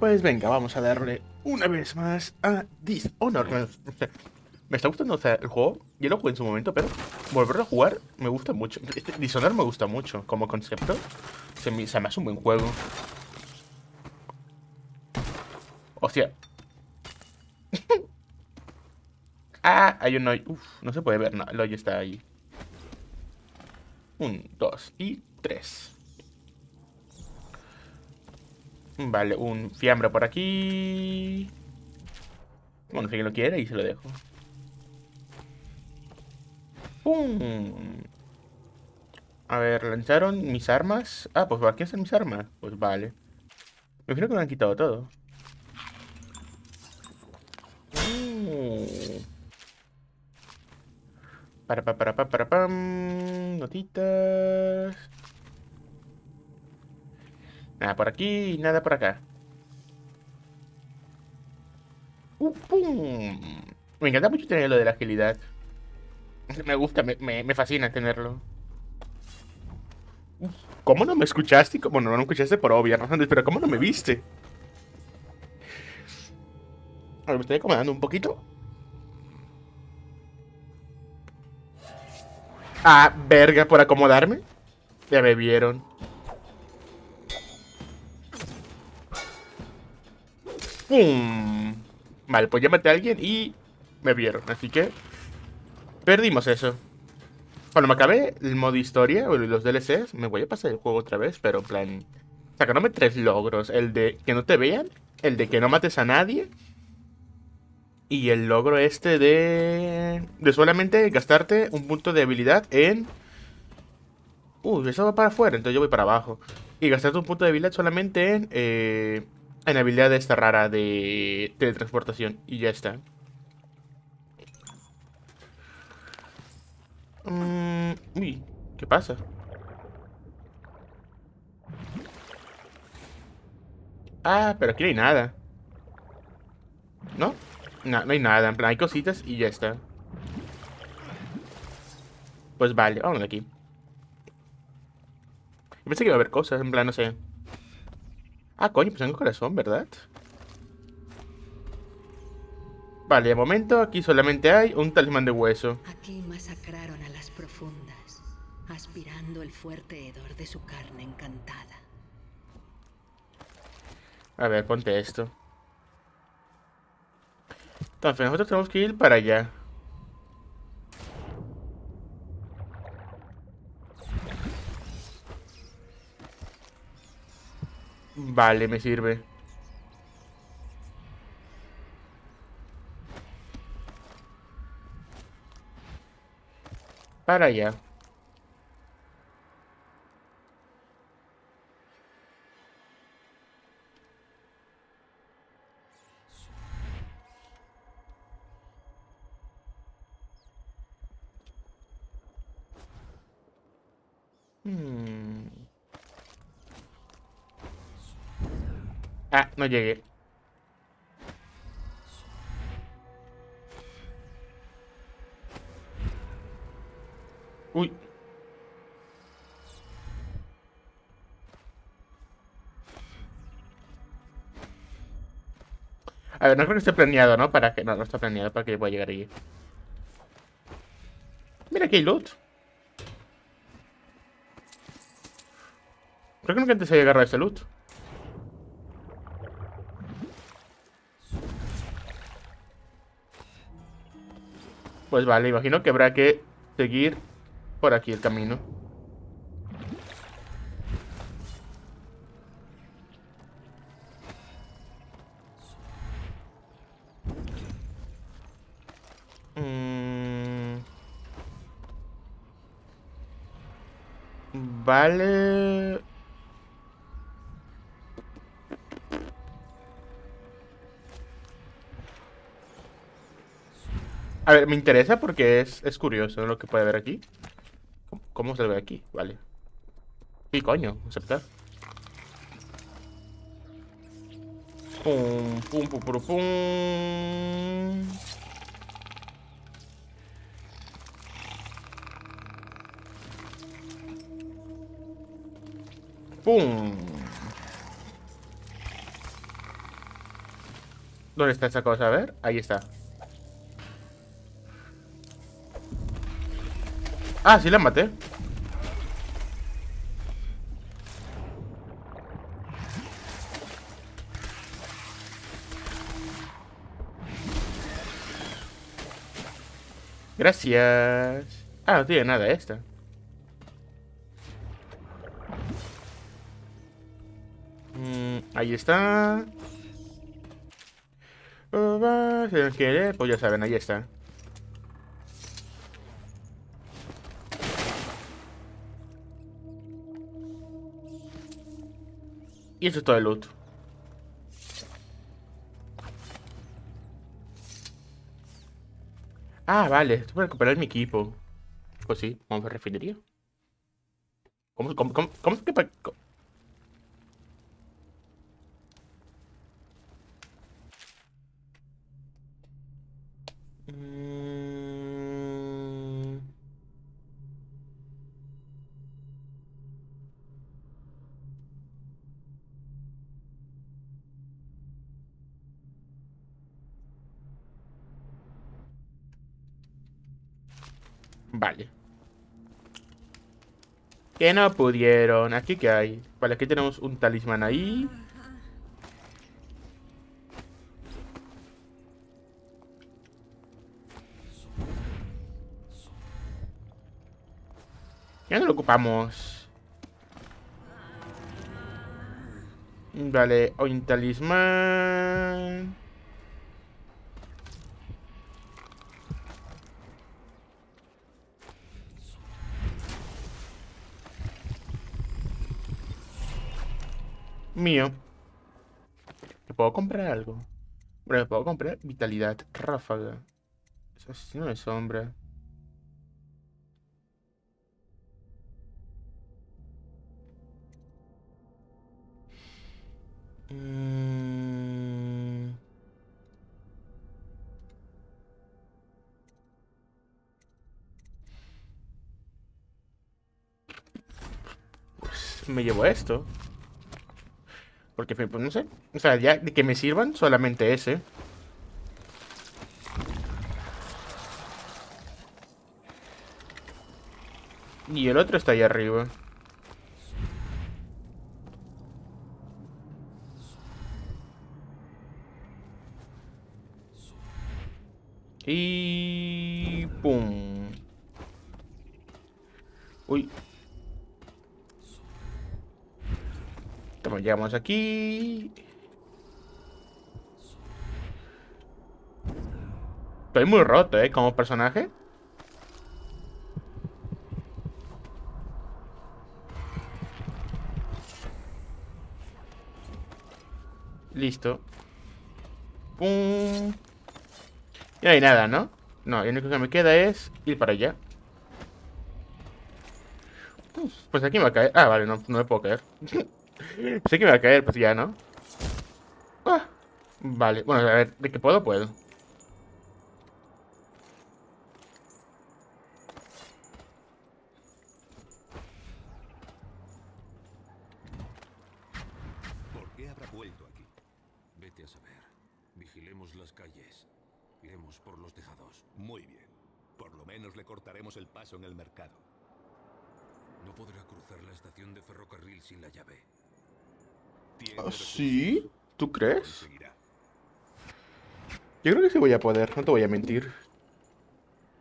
Pues venga, vamos a darle una vez más a Dishonored. Me está gustando el juego. Yo lo jugué en su momento, pero volverlo a jugar me gusta mucho. Este Dishonored me gusta mucho como concepto. Se me, se me hace un buen juego. Hostia. ah, hay un hoy. Uf, no se puede ver. No, el hoy está ahí. Un, dos y tres. Vale, un fiambre por aquí. Bueno, si lo quiere y se lo dejo. ¡Pum! A ver, lanzaron mis armas. Ah, pues aquí están mis armas. Pues vale. Me imagino que me han quitado todo. Para, para, para, para, para, pam. Notitas. Nada por aquí y nada por acá. Uh, ¡Pum! Me encanta mucho tener lo de la agilidad. Me gusta, me, me, fascina tenerlo. ¿Cómo no me escuchaste? Bueno, no me escuchaste por obvias razones, pero ¿cómo no me viste? A ver, me estoy acomodando un poquito. Ah, verga, por acomodarme. Ya me vieron. ¡Pum! Vale, pues ya maté a alguien y me vieron, así que perdimos eso. Cuando me acabé el modo historia o los DLCs, me voy a pasar el juego otra vez, pero en plan... Sacándome tres logros. El de que no te vean, el de que no mates a nadie y el logro este de... De solamente gastarte un punto de habilidad en... Uy, eso va para afuera, entonces yo voy para abajo. Y gastarte un punto de habilidad solamente en... Eh, en habilidad esta rara de teletransportación. Y ya está. Mm, uy, ¿qué pasa? Ah, pero aquí no hay nada. ¿No? No, no hay nada. En plan, hay cositas y ya está. Pues vale, vamos de aquí. pensé que iba a haber cosas, en plan, no sé. Ah, coño, pues tengo corazón, ¿verdad? Vale, de momento aquí solamente hay un talismán de hueso. Aquí masacraron a las profundas, aspirando el fuerte hedor de su carne encantada. A ver, ponte esto. Entonces, nosotros tenemos que ir para allá. Vale, me sirve. Para allá. Ah, no llegué. Uy. A ver, no creo que esté planeado, ¿no? Para que... No, no está planeado para que pueda llegar allí. Mira que hay loot. Creo que nunca antes se agarrado ese loot. Pues vale, imagino que habrá que seguir por aquí el camino. Mm. Vale. A ver, me interesa porque es, es curioso lo que puede ver aquí. ¿Cómo se ve aquí? Vale. Sí, coño, aceptar. Pum, pum, pum, pum, pum. Pum. ¿Dónde está esa cosa? A ver, ahí está. Ah, sí la maté. Gracias. Ah, no tiene nada esta. Mm, ahí está. Oh, si no quiere, pues ya saben, ahí está. Y eso es todo el loot. Ah, vale, esto para recuperar mi equipo. Pues sí, vamos a refinería. ¿Cómo, cómo, cómo, cómo es que... Vale. Que no pudieron. Aquí que hay. Vale, aquí tenemos un talismán ahí. Ya no lo ocupamos. Vale, un talismán. Mío. ¿Me puedo comprar algo? Bueno, me puedo comprar vitalidad, ráfaga. Asesino de sombra. Mm. Pues me llevo esto. Porque, pues no sé. O sea, ya de que me sirvan solamente ese. Y el otro está ahí arriba. Y... ¡Pum! Uy, llegamos aquí. Estoy muy roto, ¿eh? Como personaje. Listo. Pum. Y no hay nada, ¿no? No, lo único que me queda es ir para allá. Pues aquí me va a caer. Ah, vale, no, no me puedo caer. sé que me va a caer, pues ya, ¿no? Ah, vale, bueno, a ver, ¿de qué puedo? Puedo. ¿Por qué habrá vuelto aquí? Vete a saber. Vigilemos las calles. Iremos por los tejados. Muy bien. Por lo menos le cortaremos el paso en el mercado. No podrá cruzar la estación de ferrocarril sin la llave. ¿Ah, ¿Sí? ¿Tú crees? Yo creo que sí voy a poder, no te voy a mentir.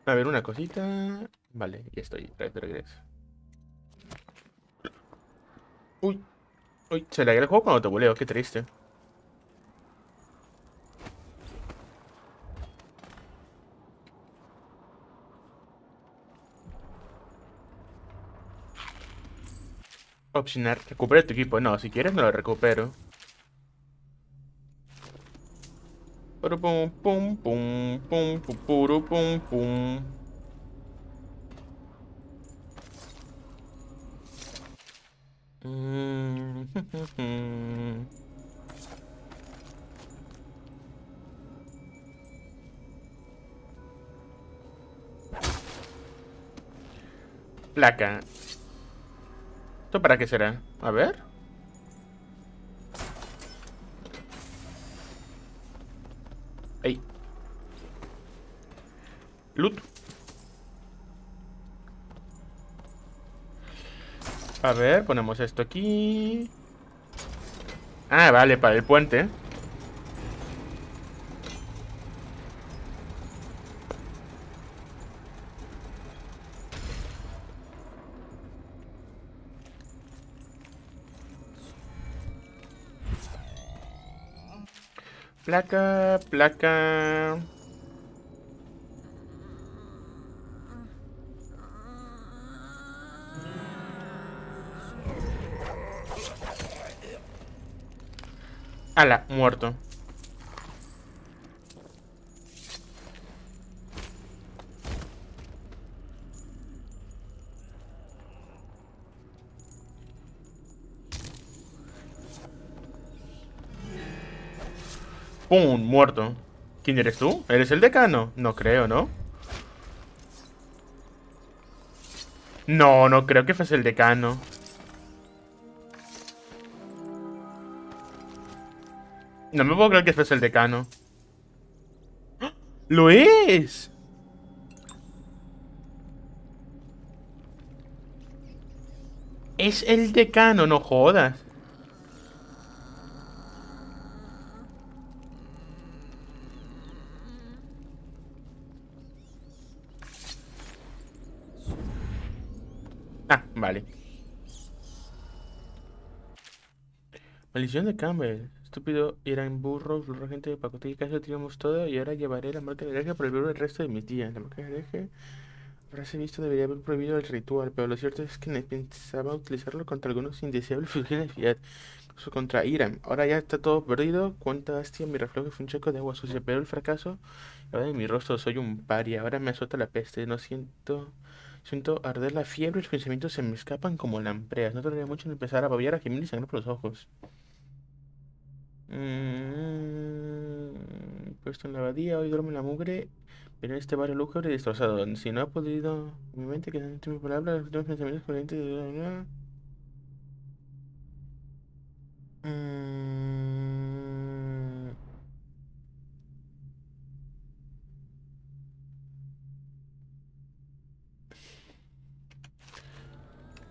A ver, una cosita. Vale, ya estoy, de regreso. Uy. Uy, se le el juego cuando te voleo, qué triste. Opcionar, recupera tu equipo. No, si quieres no lo recupero. Pum, pum, pum, pum, pum, pum, pum, pum. Placa. ¿Esto para qué será? A ver. Ahí. Loot. A ver, ponemos esto aquí. Ah, vale, para el puente. Placa, placa. Ala, muerto. ¡Pum! Muerto. ¿Quién eres tú? ¿Eres el decano? No creo, ¿no? No, no creo que fuese el decano. No me puedo creer que fuese el decano. ¡Ah! ¡Lo es! Es el decano, no jodas. Ah, vale. Maldición de Campbell. Estúpido, eran burros, la gente de pacotilla, casi lo tiramos todo y ahora llevaré la marca de hereje por el resto de mis días. La marca de hereje, habrás visto, debería haber prohibido el ritual, pero lo cierto es que pensaba utilizarlo contra algunos indeseables fusiones de incluso contra Iram. Ahora ya está todo perdido. Cuánta hostia, mi reflejo fue un checo de agua sucia, pero el fracaso, ahora en mi rostro soy un paria, ahora me azota la peste, no siento... Siento arder la fiebre, los pensamientos se me escapan como lampreas. No tardaría mucho en empezar a babiar a gemir y sangre por los ojos. Mm, puesto en la abadía, hoy duermo en la mugre, pero este barrio lúgubre destrozado. Si no ha podido, mi mente que entre mi palabra, los pensamientos corrientes de mm.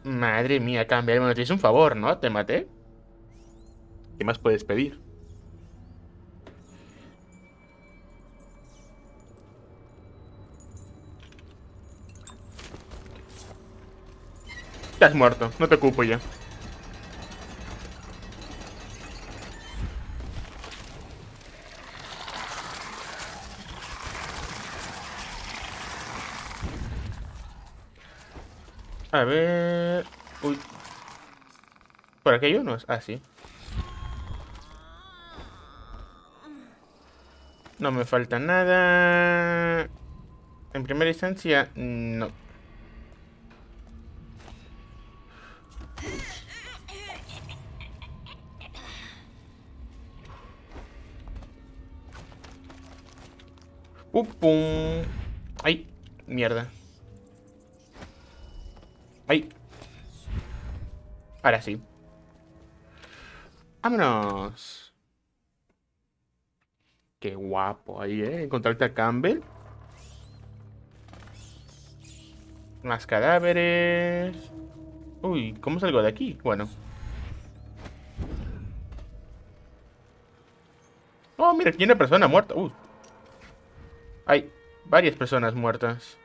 Madre mía, cambia. Bueno, te hice un favor, ¿no? Te maté. ¿Qué más puedes pedir? Estás muerto, no te ocupo ya. A ver... Uy. ¿Por aquí hay unos? Ah, sí. No me falta nada. En primera instancia, no. Pum, pum. Ay, mierda. Ay. Ahora sí. Vámonos. Qué guapo ahí, ¿eh? Encontrarte a Campbell. Más cadáveres. Uy, ¿cómo salgo de aquí? Bueno. Oh, mira, aquí hay una persona muerta. Uy. Hay varias personas muertas.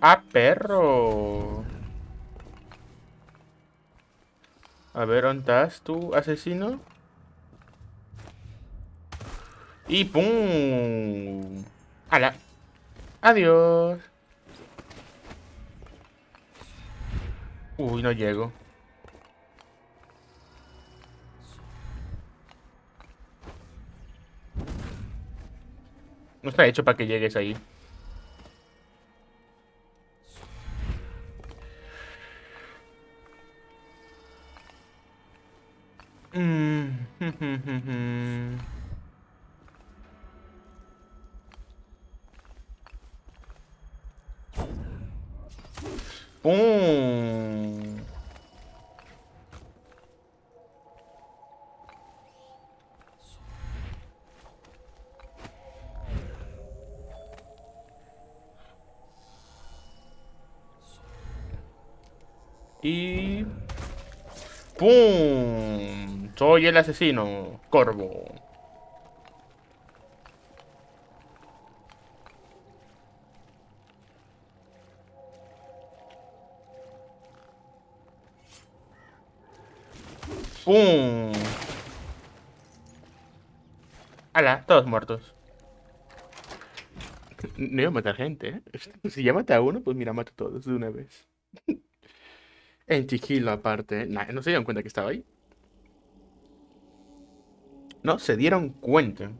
¡Ah, perro! A ver, ¿dónde estás tú, asesino? Y ¡pum! ¡Hala! ¡Adiós! Uy, no llego. No está hecho para que llegues ahí. Mm, ¡Pum! Y... ¡Pum! Soy el asesino, Corvo. ¡Pum! ¡Hala! Todos muertos. No iba a matar gente, ¿eh? Si ya mata a uno, pues mira, mato a todos de una vez. En sigilo aparte. Nah, no se dieron cuenta que estaba ahí. No, se dieron cuenta.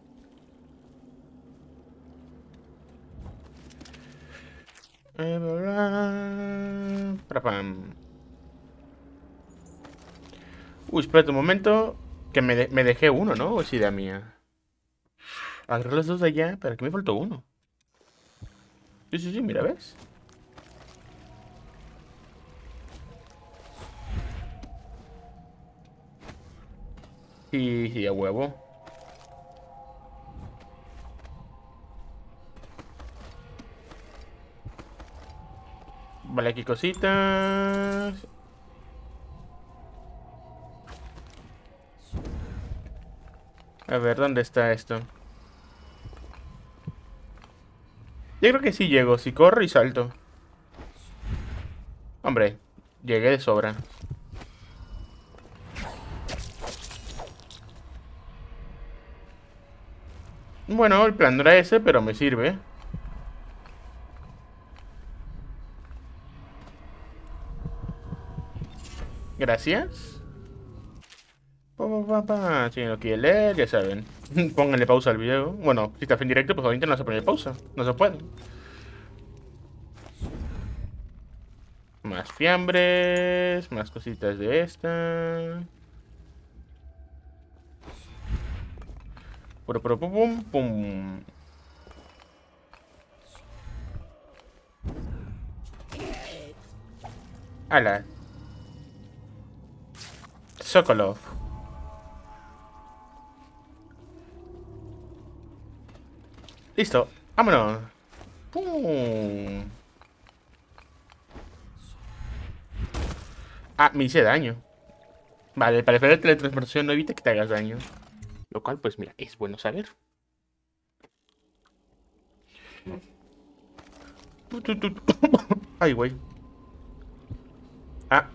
Uy, espérate un momento. Que me, me dejé uno, ¿no? ¿O es idea mía? Agarré los dos de allá, pero aquí me faltó uno. Sí, sí, sí, mira, ¿ves? Sí, sí, a huevo. Vale, aquí cositas. A ver, ¿dónde está esto? Yo creo que sí llego, si corro y salto. Hombre, llegué de sobra. Bueno, el plan no era ese, pero me sirve. Gracias. Si no quiere leer, ya saben. Pónganle pausa al video. Bueno, si está en directo, pues obviamente no se pone pausa. No se puede. Más fiambres, más cositas de esta. Pero, pero, pum, pum. Ala. Sokolov. Listo. Vámonos. Ah, me hice daño. Vale, para hacer la teletransportación no evita que te hagas daño. Lo cual, pues mira, es bueno saber. Ay, güey. Ah.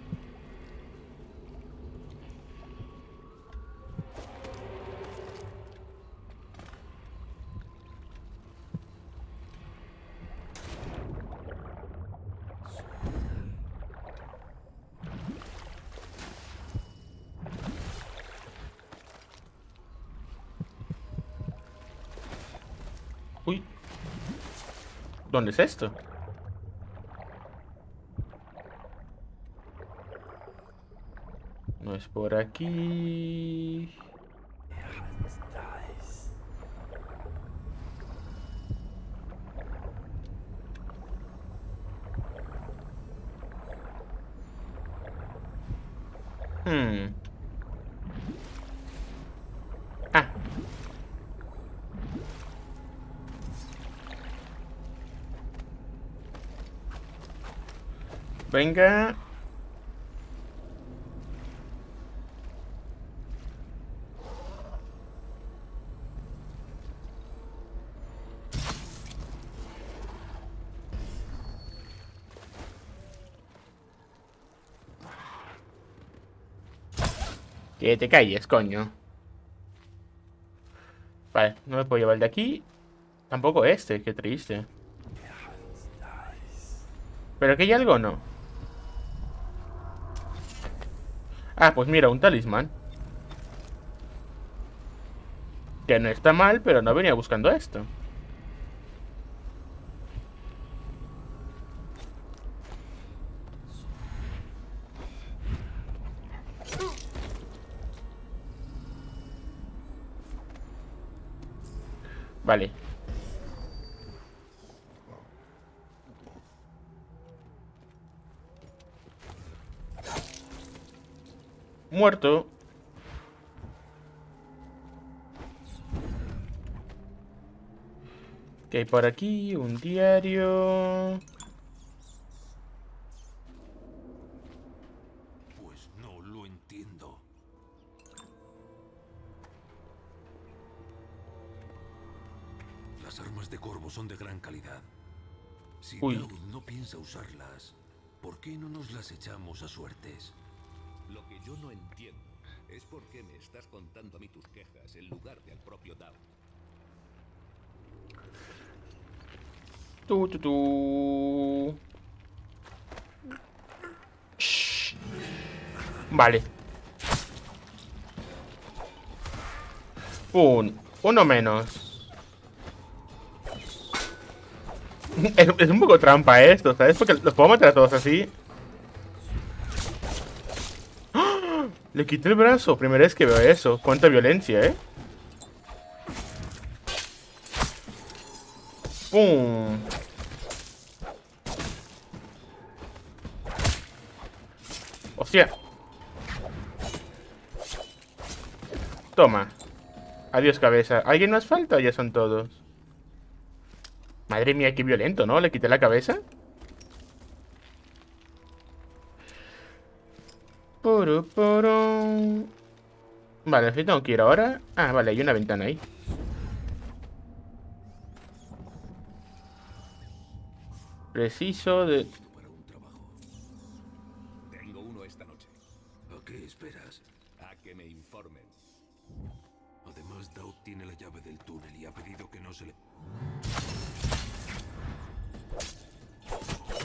Uy. ¿Dónde es esto? No es por aquí. Hmm. Venga. Que te calles, coño. Vale, no me puedo llevar de aquí. Tampoco este, qué triste. ¿Pero aquí hay algo o no? Ah, pues mira, un talismán. Que no está mal, pero no venía buscando esto. Vale. Muerto. ¿Qué hay por aquí? Un diario. Pues no lo entiendo. Las armas de Corvo son de gran calidad. Si Uy. No piensa usarlas, ¿por qué no nos las echamos a suertes? Lo que yo no entiendo es por qué me estás contando a mí tus quejas en lugar de al propio Dow. Tu, tu, tu. Shh. Vale. Un, uno menos. Es, es un poco trampa esto, ¿sabes? Porque los puedo matar a todos así. Le quité el brazo. Primera vez que veo eso. Cuánta violencia, ¿eh? ¡Pum! ¡Hostia! Toma. Adiós, cabeza. ¿Alguien más falta ya son todos? Madre mía, qué violento, ¿no? Le quité la cabeza. Vale, sí tengo que ir ahora. Ah, vale, hay una ventana ahí. Preciso de... Para un trabajo. Tengo uno esta noche. ¿A qué esperas? A que me informen. Además, Daud tiene la llave del túnel y ha pedido que no se le...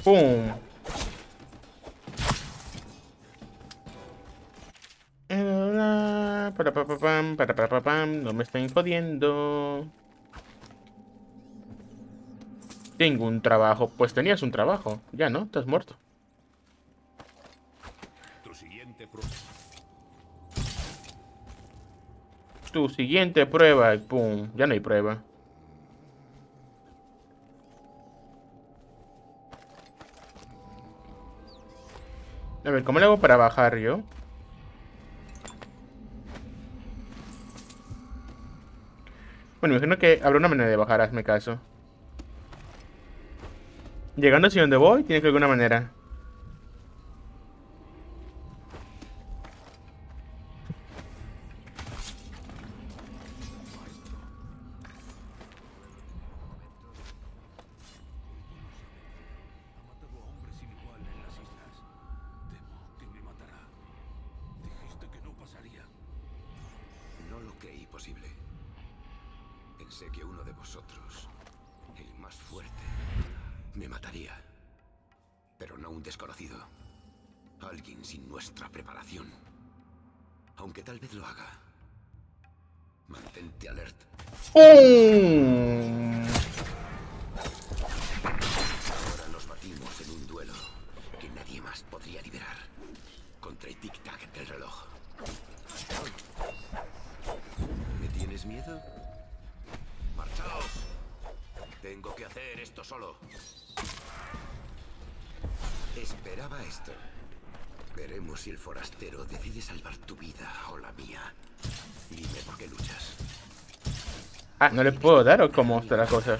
¡Pum! Para pa pa pam, para pa pa pam, no me estén jodiendo. Tengo un trabajo. Pues tenías un trabajo. Ya, ¿no? Estás muerto. Tu siguiente pro... Tu siguiente prueba. ¡Pum! Ya no hay prueba. A ver, ¿cómo le hago para bajar yo? Bueno, imagino que habrá una manera de bajar, hazme caso. Llegando hacia donde voy, tiene que haber alguna manera. ¿No le puedo dar o cómo está la cosa?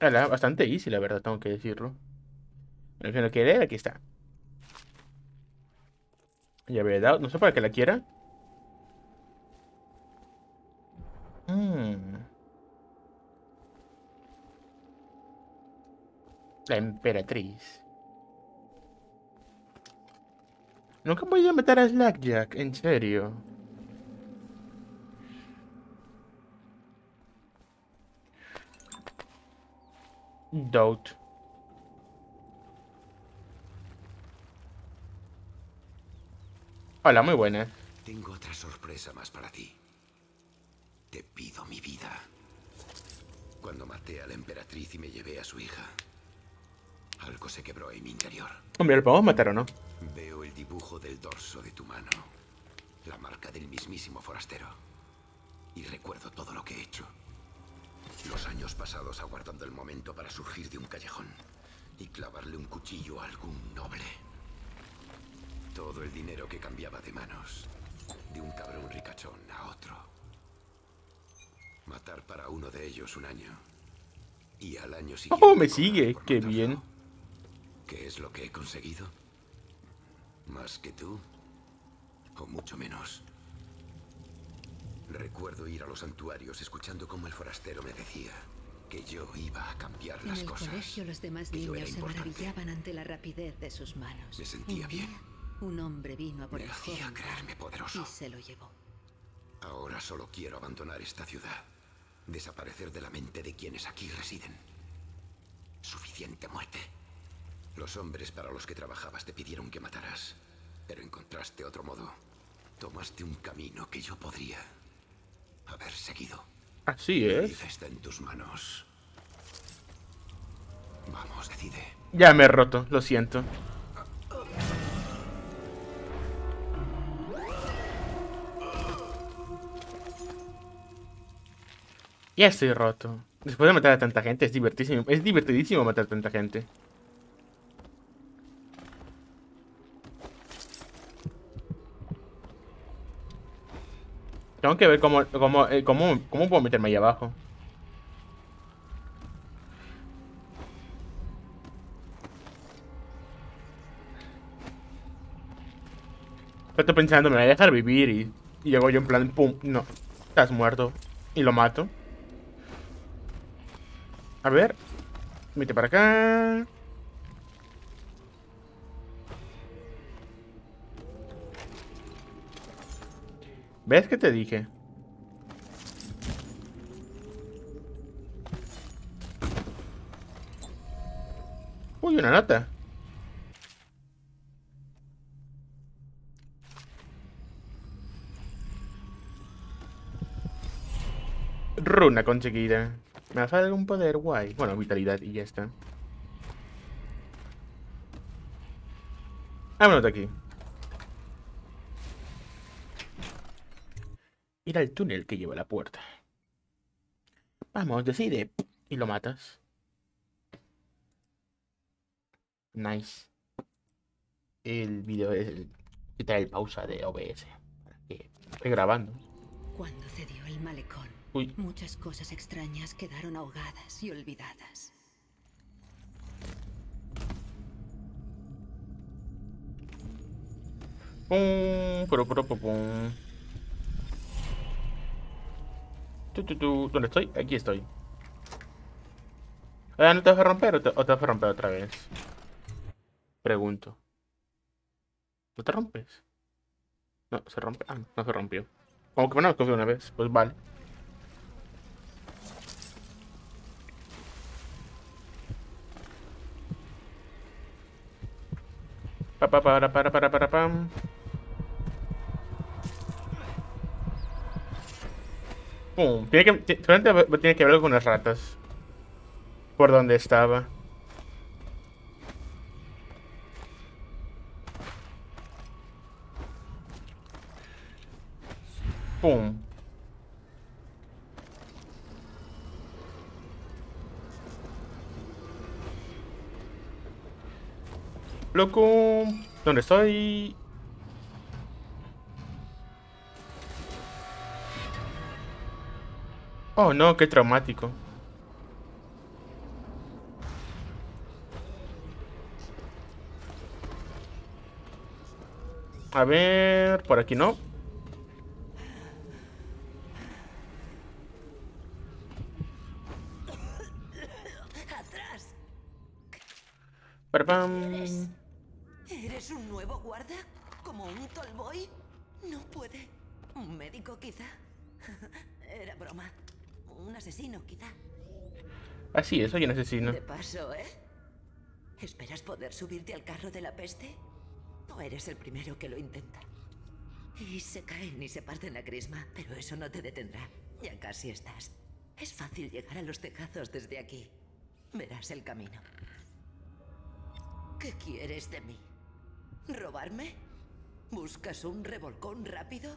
Ala, bastante easy, la verdad, tengo que decirlo. El que no quiere, aquí está. Ya había dado, no sé para qué la quiera. La emperatriz. Nunca voy a matar a Slackjack, en serio. Doubt. Hola, muy buena. Tengo otra sorpresa más para ti. Te pido mi vida. Cuando maté a la emperatriz y me llevé a su hija, Algo se quebró en mi interior. Hombre, ¿lo podemos matar o no? Veo el dibujo del dorso de tu mano. La marca del mismísimo forastero. Y recuerdo todo lo que he hecho. Los años pasados aguardando el momento para surgir de un callejón y clavarle un cuchillo a algún noble. Todo el dinero que cambiaba de manos. De un cabrón ricachón a otro. Matar para uno de ellos un año. Y al año siguiente... Oh, me sigue. Qué matarlo. bien. ¿Qué es lo que he conseguido? ¿Más que tú? ¿O mucho menos? Recuerdo ir a los santuarios escuchando cómo el forastero me decía que yo iba a cambiar En las el cosas. colegio los demás niños se maravillaban ante la rapidez de sus manos. Me sentía Un bien. día, un hombre vino a por Me el hacía joven creerme poderoso. y se lo llevó. Ahora solo quiero abandonar esta ciudad. Desaparecer de la mente de quienes aquí residen. Suficiente muerte. Los hombres para los que trabajabas te pidieron que mataras. Pero encontraste otro modo. Tomaste un camino que yo podría haber seguido. Así Mi es. vida está en tus manos. Vamos, decide. Ya me he roto, lo siento. Ya estoy roto. Después de matar a tanta gente, es divertísimo. Es divertidísimo matar a tanta gente. Tengo que ver cómo, cómo, eh, cómo, cómo puedo meterme ahí abajo. Estoy pensando, me voy a dejar vivir y, y llego yo en plan, pum, no, estás muerto. Y lo mato. A ver, vete para acá. ¿Ves que te dije? Uy, una nota. Runa conseguida. Me hace algún poder guay. Bueno, vitalidad y ya está. Vámonos de aquí. Ir al túnel que lleva a la puerta. Vamos, decide. Y lo matas. Nice. El video es el, quitar el pausa de OBS. Para que esté grabando. Cuando cedió el malecón, Uy. muchas cosas extrañas quedaron ahogadas y olvidadas. Pum, puru, puru, pu, pum. Tu, tu, tu. ¿Dónde estoy? Aquí estoy. Ah, ¿No te vas a romper o te, o te vas a romper otra vez? Pregunto. ¿No te rompes? No, se rompe. Ah, no se rompió. Como que no, que fue una vez. Pues vale. Pa, pa, para, para, para, para, pam. Pum. Tiene que, seguramente tiene que ver con las ratas. Por donde estaba. Pum. Loco. ¿Dónde estoy? Oh no, qué traumático. A ver, por aquí no. ¡Atrás! Parpam. ¿Eres un nuevo guarda? ¿Como un tallboy? No puede. ¿Un médico, quizá? Era broma. Un asesino, quizá. Así es, soy un asesino. De paso, ¿eh? ¿Esperas poder subirte al carro de la peste? No eres el primero que lo intenta. Y se caen y se parten a crisma, pero eso no te detendrá. Ya casi estás. Es fácil llegar a los tejazos desde aquí. Verás el camino. ¿Qué quieres de mí? ¿Robarme? ¿Buscas un revolcón rápido?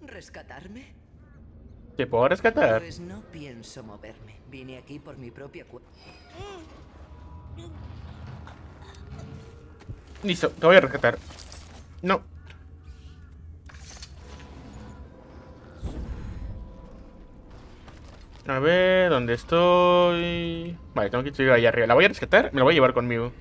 ¿Rescatarme? ¿Te puedo rescatar? Pues no pienso moverme. Vine aquí por mi propia cuenta. Listo, te voy a rescatar. No. A ver, ¿dónde estoy? Vale, tengo que subir allá arriba. La voy a rescatar, me la voy a llevar conmigo.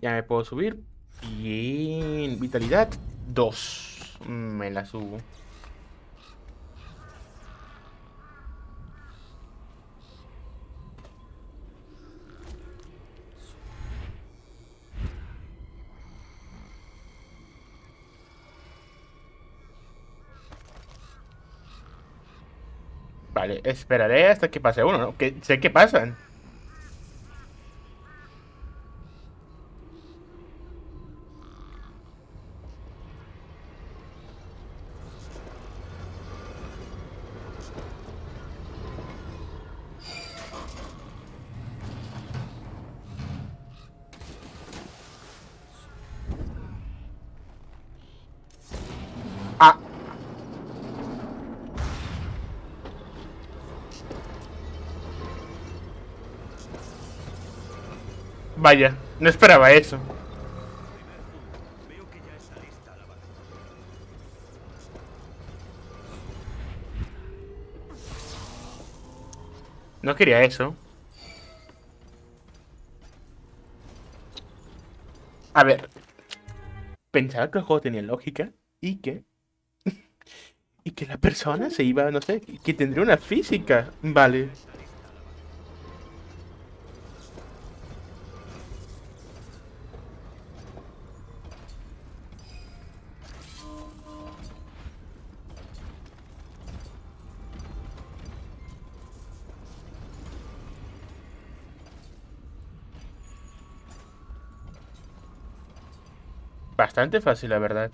Ya me puedo subir. Bien. Vitalidad 2. Me la subo. Vale, esperaré hasta que pase uno, ¿no? Que sé que pasan. Vaya, no esperaba eso. No quería eso. A ver. Pensaba que el juego tenía lógica y que... y que la persona se iba, no sé, que tendría una física. Vale. Bastante fácil, la verdad.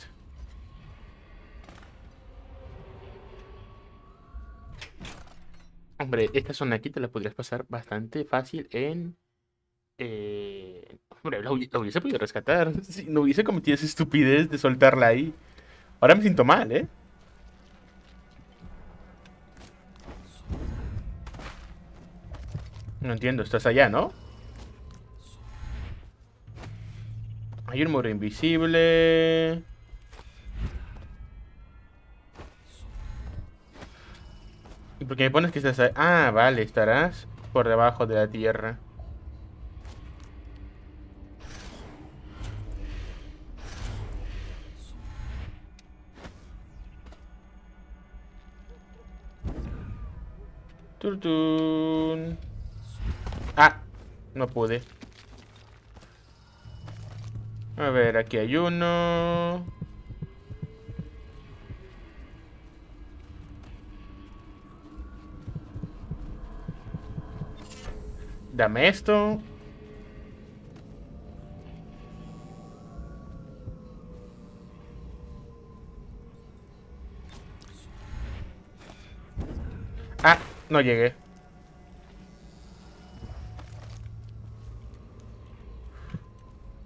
Hombre, esta zona aquí te la podrías pasar bastante fácil en... Eh... Hombre, la, la hubiese podido rescatar. Si no hubiese cometido esa estupidez de soltarla ahí. Ahora me siento mal, ¿eh? No entiendo, estás allá, ¿no? Hay un muro invisible. ¿Y por qué me pones que estás ahí? Ah, vale, estarás por debajo de la tierra. Turtun. Ah, no pude. A ver, aquí hay uno. Dame esto. Ah, no llegué.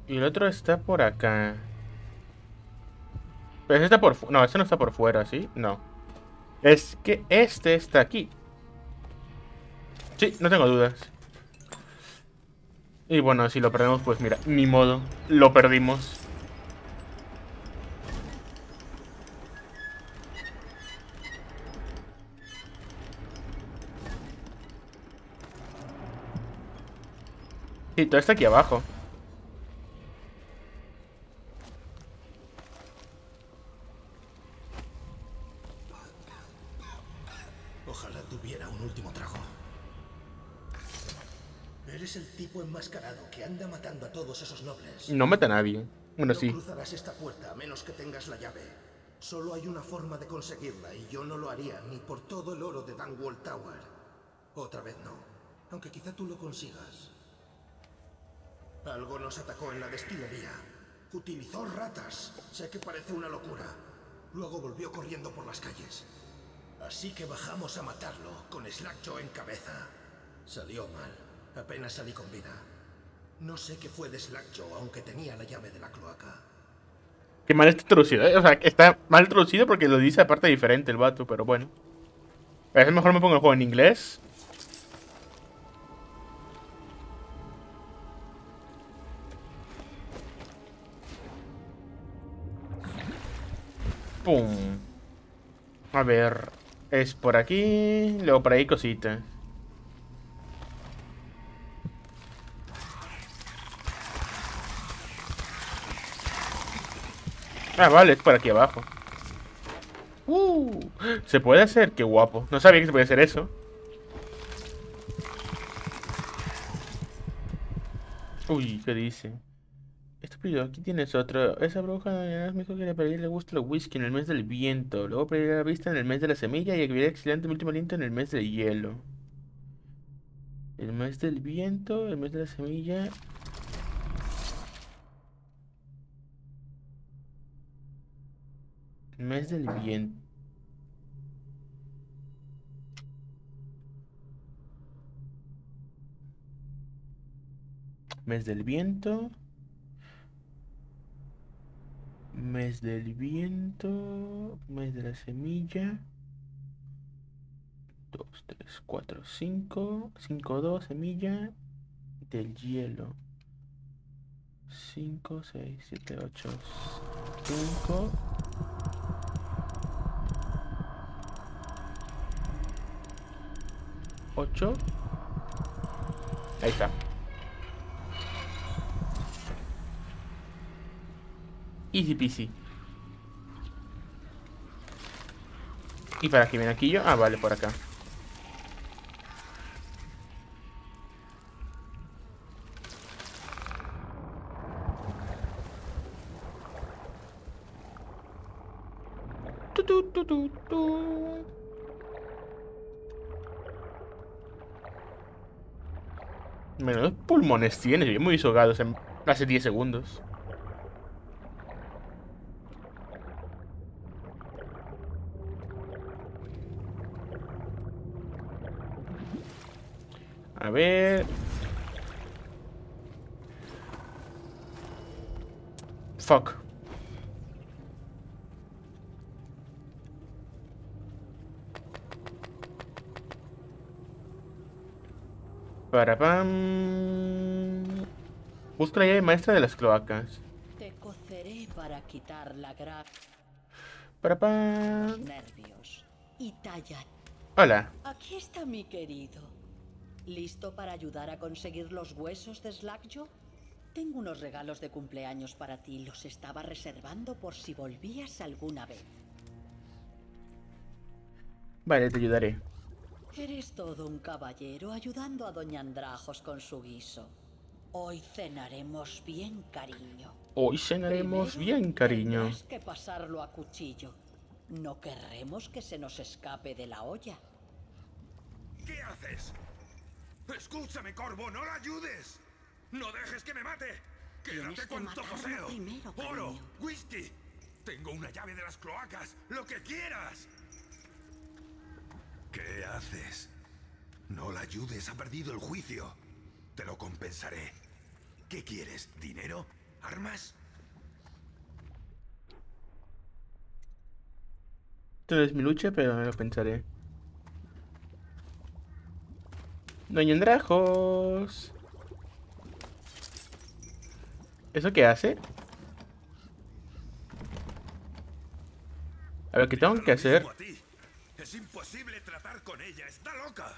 Y el otro está por acá. Pero ese está por... No, ese no está por fuera, ¿sí? No. Es que este está aquí. Sí, no tengo dudas. Y bueno, si lo perdemos, pues mira, ni modo. Lo perdimos. Sí, todo está aquí abajo. No mata a nadie. Bueno, no sí. cruzarás esta puerta a menos que tengas la llave. Solo hay una forma de conseguirla y yo no lo haría ni por todo el oro de Dunwall Tower. Otra vez no. Aunque quizá tú lo consigas. Algo nos atacó en la destilería. Utilizó ratas. Sé que parece una locura. Luego volvió corriendo por las calles. Así que bajamos a matarlo, con Slackjaw en cabeza. Salió mal. Apenas salí con vida. No sé qué fue de Slackjaw, aunque tenía la llave de la cloaca. Qué mal está traducido, ¿eh? O sea, está mal traducido porque lo dice aparte diferente el vato, pero bueno. A veces mejor me pongo el juego en inglés. Pum. A ver. Es por aquí. Luego por ahí cositas. Ah, vale, es por aquí abajo. Uh, se puede hacer, qué guapo. No sabía que se podía hacer eso. Uy, ¿qué dice? Estúpido, aquí tienes otro. Esa bruja me dijo que le gusta el whisky en el mes del viento. Luego perdí la vista en el mes de la semilla y el excelente mi último aliento en el mes del hielo. El mes del viento, el mes de la semilla. Mes del viento. Mes del viento. Mes del viento. Mes de la semilla. 2, 3, 4, 5. 5, 2, semilla. Del hielo. 5, 6, 7, 8, 5. Ocho. Ahí está. Easy peasy. ¿Y para qué viene aquí yo? Ah, vale, por acá. Tu, tu, tu, tu, tu. Pulmones tienes, bien muy ahogados en hace 10 segundos. A ver. Fuck. Para pam. Busca la llave maestra de las cloacas. Te coceré para quitar la Para nervios y talla. Hola. Aquí está mi querido. ¿Listo para ayudar a conseguir los huesos de Slackjaw? Tengo unos regalos de cumpleaños para ti. Los estaba reservando por si volvías alguna vez. Vale, te ayudaré. Eres todo un caballero ayudando a Doña Andrajos con su guiso. Hoy cenaremos bien, cariño. Hoy cenaremos Primero, bien, cariño. tendrás que pasarlo a cuchillo. No querremos que se nos escape de la olla. ¿Qué haces? Escúchame, Corvo, no la ayudes. No dejes que me mate. Quédate que cuanto matarlo poseo. primero, Oro, cariño. whisky. Tengo una llave de las cloacas. Lo que quieras. ¿Qué haces? No la ayudes, ha perdido el juicio. Te lo compensaré. ¿Qué quieres? ¿Dinero? ¿Armas? Esto no es mi lucha, pero me lo pensaré. Doña Andrajos. ¿Eso qué hace? A ver, ¿qué tengo que hacer? Es imposible tratar con ella, está loca.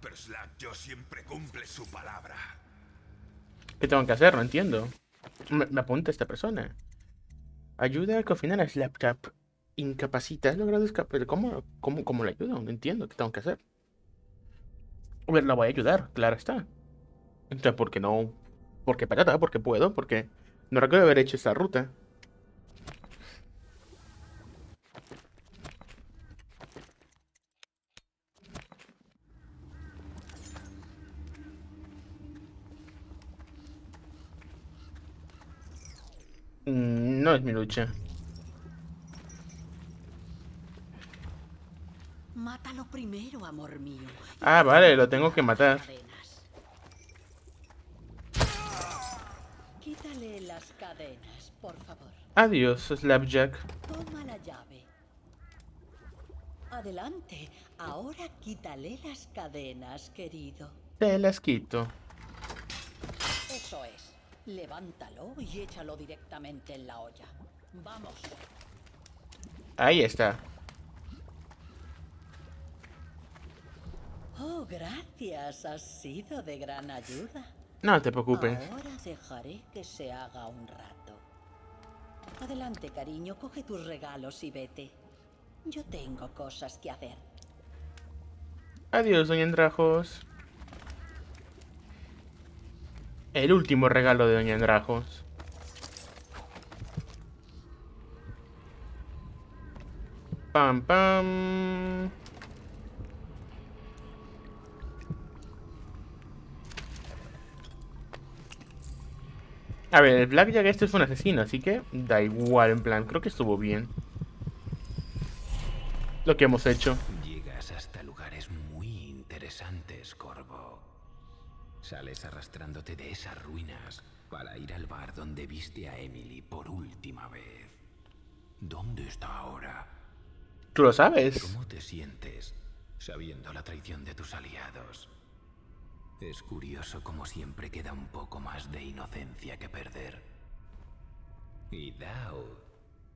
Pero Slack yo siempre cumple su palabra. ¿Qué tengo que hacer? No entiendo. Me, apunta esta persona. Ayuda a cocinar a Slaptap. Incapacita. Has logrado escapar. ¿Cómo, cómo, ¿Cómo le ayudo? No entiendo. ¿Qué tengo que hacer? A ver, la voy a ayudar. Claro está. Entonces, ¿por qué no? Porque patata, porque puedo, porque no recuerdo haber hecho esta ruta. No es mi lucha. Mátalo primero, amor mío. Ah, vale, lo tengo que matar. Quítale las cadenas, por favor. Adiós, Slapjack. Toma la llave. Adelante. Ahora quítale las cadenas, querido. Te las quito. Eso es. Levántalo y échalo directamente en la olla. Vamos. Ahí está. Oh, gracias. Has sido de gran ayuda. No te preocupes. Ahora dejaré que se haga un rato. Adelante, cariño, coge tus regalos y vete. Yo tengo cosas que hacer. Adiós, doña Andrajos. El último regalo de doña Andrajos. Pam, pam. A ver, el Blackjack este es un asesino, así que da igual, en plan, creo que estuvo bien. Lo que hemos hecho. Sales arrastrándote de esas ruinas para ir al bar donde viste a Emily por última vez. ¿Dónde está ahora? Tú lo sabes. ¿Cómo te sientes sabiendo la traición de tus aliados? Es curioso como siempre queda un poco más de inocencia que perder. Y Dao,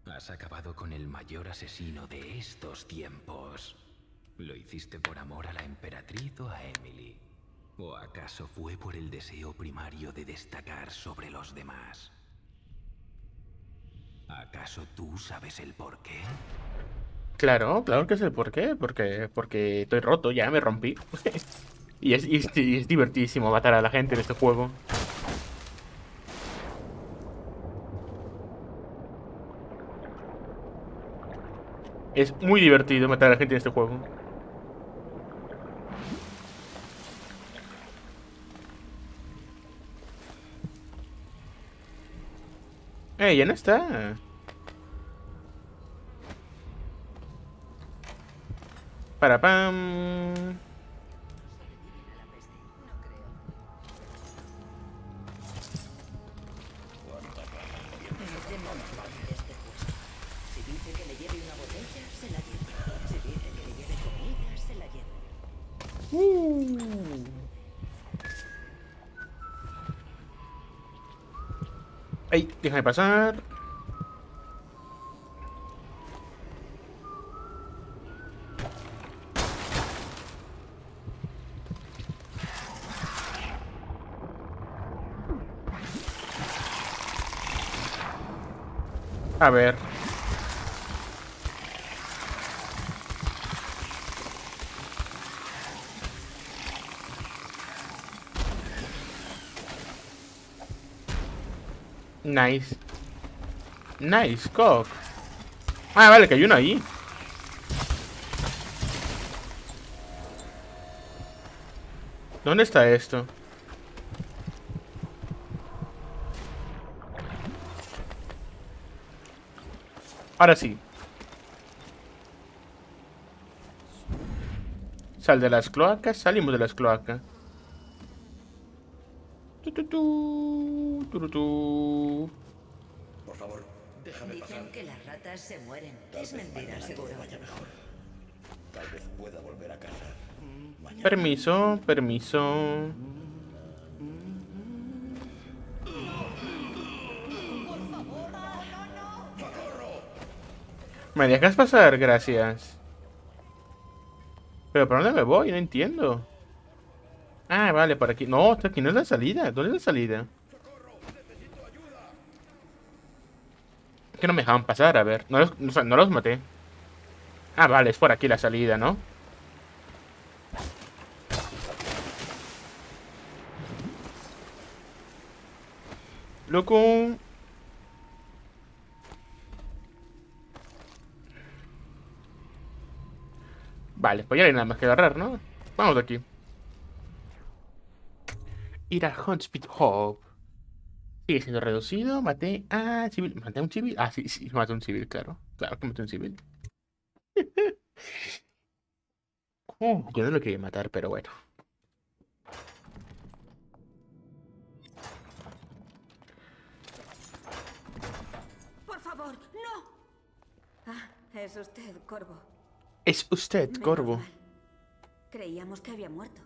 has acabado con el mayor asesino de estos tiempos. ¿Lo hiciste por amor a la emperatriz o a Emily? ¿O acaso fue por el deseo primario de destacar sobre los demás? ¿Acaso tú sabes el por qué? Claro, claro que sé el por qué. Porque, porque estoy roto, ya me rompí. y, es, y y es divertidísimo matar a la gente en este juego. Es muy divertido matar a la gente en este juego. Eh, ya no está. Para pam. Si Ay, déjame pasar. A ver. Nice. Nice, cock. Ah, vale, que hay uno ahí. ¿Dónde está esto? Ahora sí. Sal de las cloacas, salimos de las cloacas. Tu, tu, tu, tu, tu, tu. Por favor, déjame pasar. Dicen que las ratas se mueren. Es mentira, seguro. Vaya mejor. Tal vez pueda volver a casa. Mañana. Permiso, permiso. ¿Me dejas pasar? Gracias. ¿Pero por dónde me voy? No entiendo. Ah, vale, por aquí. No, aquí no es la salida. ¿Dónde es la salida? Que no me dejaban pasar, a ver. No los, no, los maté. Ah, vale, es por aquí la salida, ¿no? Loco. Vale, pues ya no hay nada más que agarrar, ¿no? Vamos de aquí. Ir a Huntspeed Hall. Sigue siendo reducido. Maté a civil. ¿Maté a un civil? Ah, sí, sí, maté a un civil, claro. Claro que maté a un civil. Oh, yo no lo quería matar, pero bueno. Por favor, no. Ah, es usted, Corvo. Es usted, Menos Corvo. mal. Creíamos que había muerto.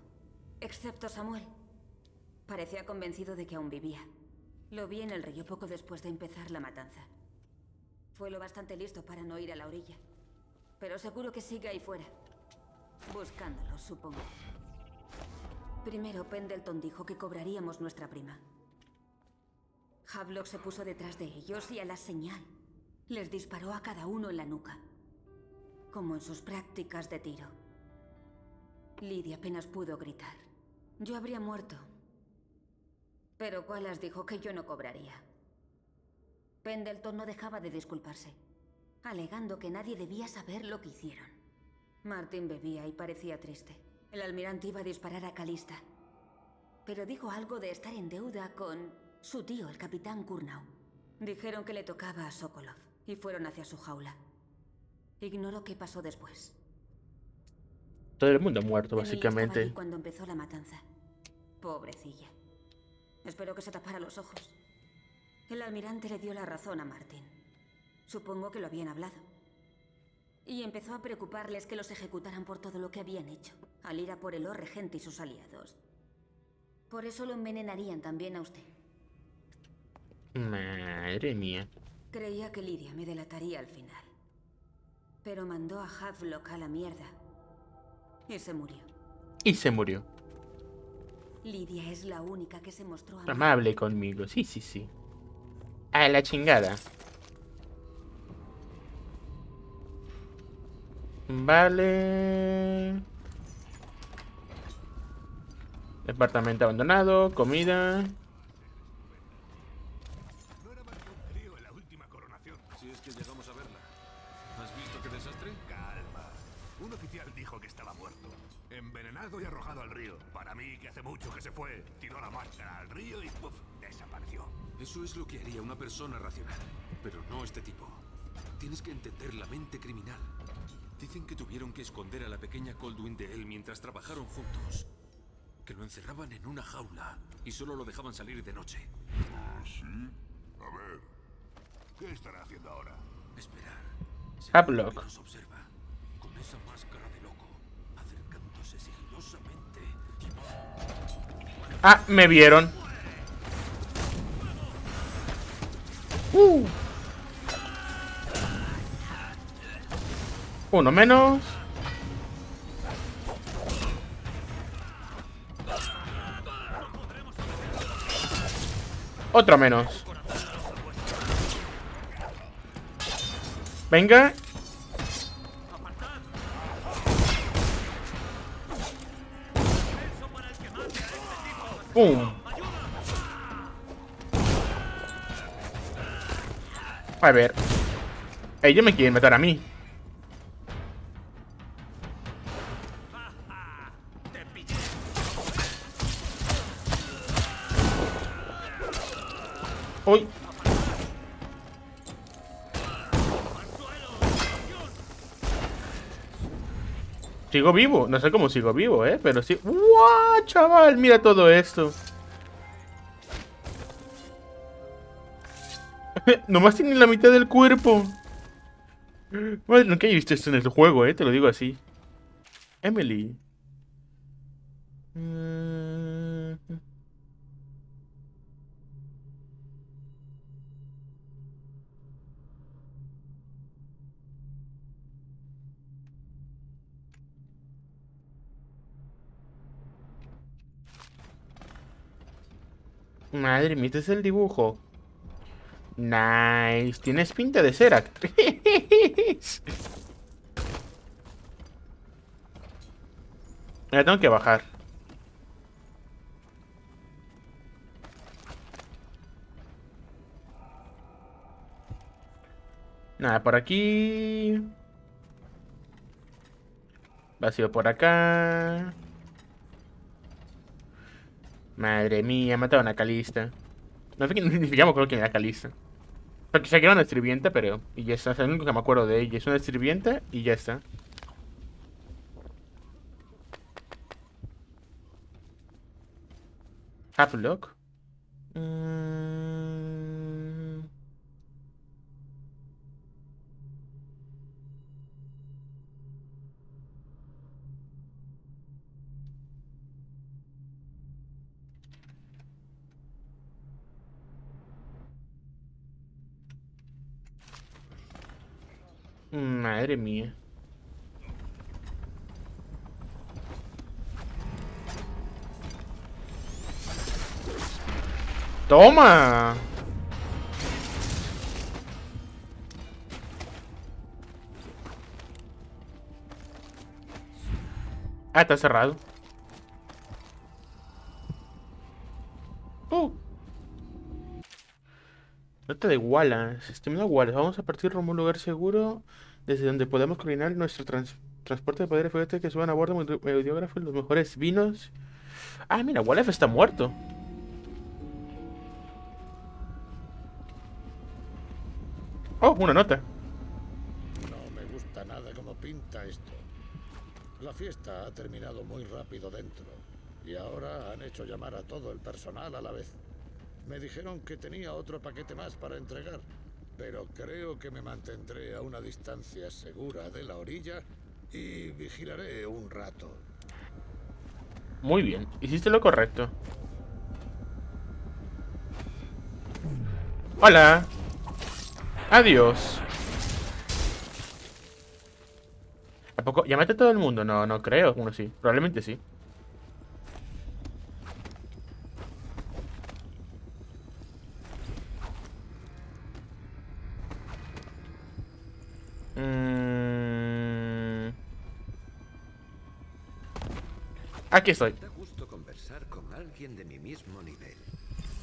Excepto Samuel. Parecía convencido de que aún vivía. Lo vi en el río poco después de empezar la matanza. Fue lo bastante listo para no ir a la orilla. Pero seguro que sigue ahí fuera. Buscándolo, supongo. Primero, Pendleton dijo que cobraríamos nuestra prima. Havelock se puso detrás de ellos y a la señal les disparó a cada uno en la nuca. Como en sus prácticas de tiro. Lidia apenas pudo gritar. Yo habría muerto. Pero Wallace dijo que yo no cobraría. Pendleton no dejaba de disculparse, alegando que nadie debía saber lo que hicieron. Martin bebía y parecía triste. El almirante iba a disparar a Calista. Pero dijo algo de estar en deuda con su tío, el capitán Kurnau. Dijeron que le tocaba a Sokolov y fueron hacia su jaula. Ignoro qué pasó después. Todo el mundo muerto, básicamente. cuando empezó la matanza. Pobrecilla. Espero que se tapara los ojos. El almirante le dio la razón a Martin. Supongo que lo habían hablado. Y empezó a preocuparles que los ejecutaran por todo lo que habían hecho, al ir a por el O regente y sus aliados. Por eso lo envenenarían también a usted. Madre mía. Creía que Lidia me delataría al final. Pero mandó a Havelock a la mierda. Y se murió. Y se murió. Lidia es la única que se mostró amable. Amable conmigo. Sí, sí, sí. A la chingada. Vale. Departamento abandonado, comida. Eso es lo que haría una persona racional. Pero no este tipo. Tienes que entender la mente criminal. Dicen que tuvieron que esconder a la pequeña Coldwin de él mientras trabajaron juntos. Que lo encerraban en una jaula y solo lo dejaban salir de noche. ¿Sí? A ver. ¿Qué estará haciendo ahora? Esperar. Que nos observa. Con esa máscara de loco. Acercándose sigilosamente. Ah, me vieron. Uh. Uno menos. Otro menos. Venga. ¡Pum! A ver. Ellos me quieren matar a mí. Uy. Sigo vivo, no sé cómo sigo vivo, eh, pero sí. ¡Guau, chaval! Mira todo esto. Nomás tiene la mitad del cuerpo. Madre, nunca he visto esto en el juego, eh, te lo digo así. Emily. Madre mía, este es el dibujo. Nice. Tienes pinta de ser actriz. Me tengo que bajar. Nada, por aquí. Vacío por acá. Madre mía, mataron a Calista. No ni siquiera me acuerdo quién era Calista. Sé que era una escribiente, pero... Y ya está, es lo único que me acuerdo de ella. Es una escribiente y ya está. Havelock. Mm. Madre mía. ¡Toma! Ah, está cerrado. Nota de Wallace. Estimado Wallace, vamos a partir rumbo a un lugar seguro desde donde podemos coordinar nuestro trans- transporte de poder fuerte que suban a bordo mi audiógrafo los mejores vinos. Ah, mira, Wallace está muerto. Oh, una nota. No me gusta nada cómo pinta esto. La fiesta ha terminado muy rápido dentro y ahora han hecho llamar a todo el personal a la vez. Me dijeron que tenía otro paquete más para entregar, pero creo que me mantendré a una distancia segura de la orilla y vigilaré un rato. Muy bien, hiciste lo correcto. Hola. Adiós. ¿A poco? ¿Llamaste a todo el mundo? No, no creo. Uno sí. Probablemente sí. Mm. Aquí estoy. Conversar con alguien de mi mismo nivel.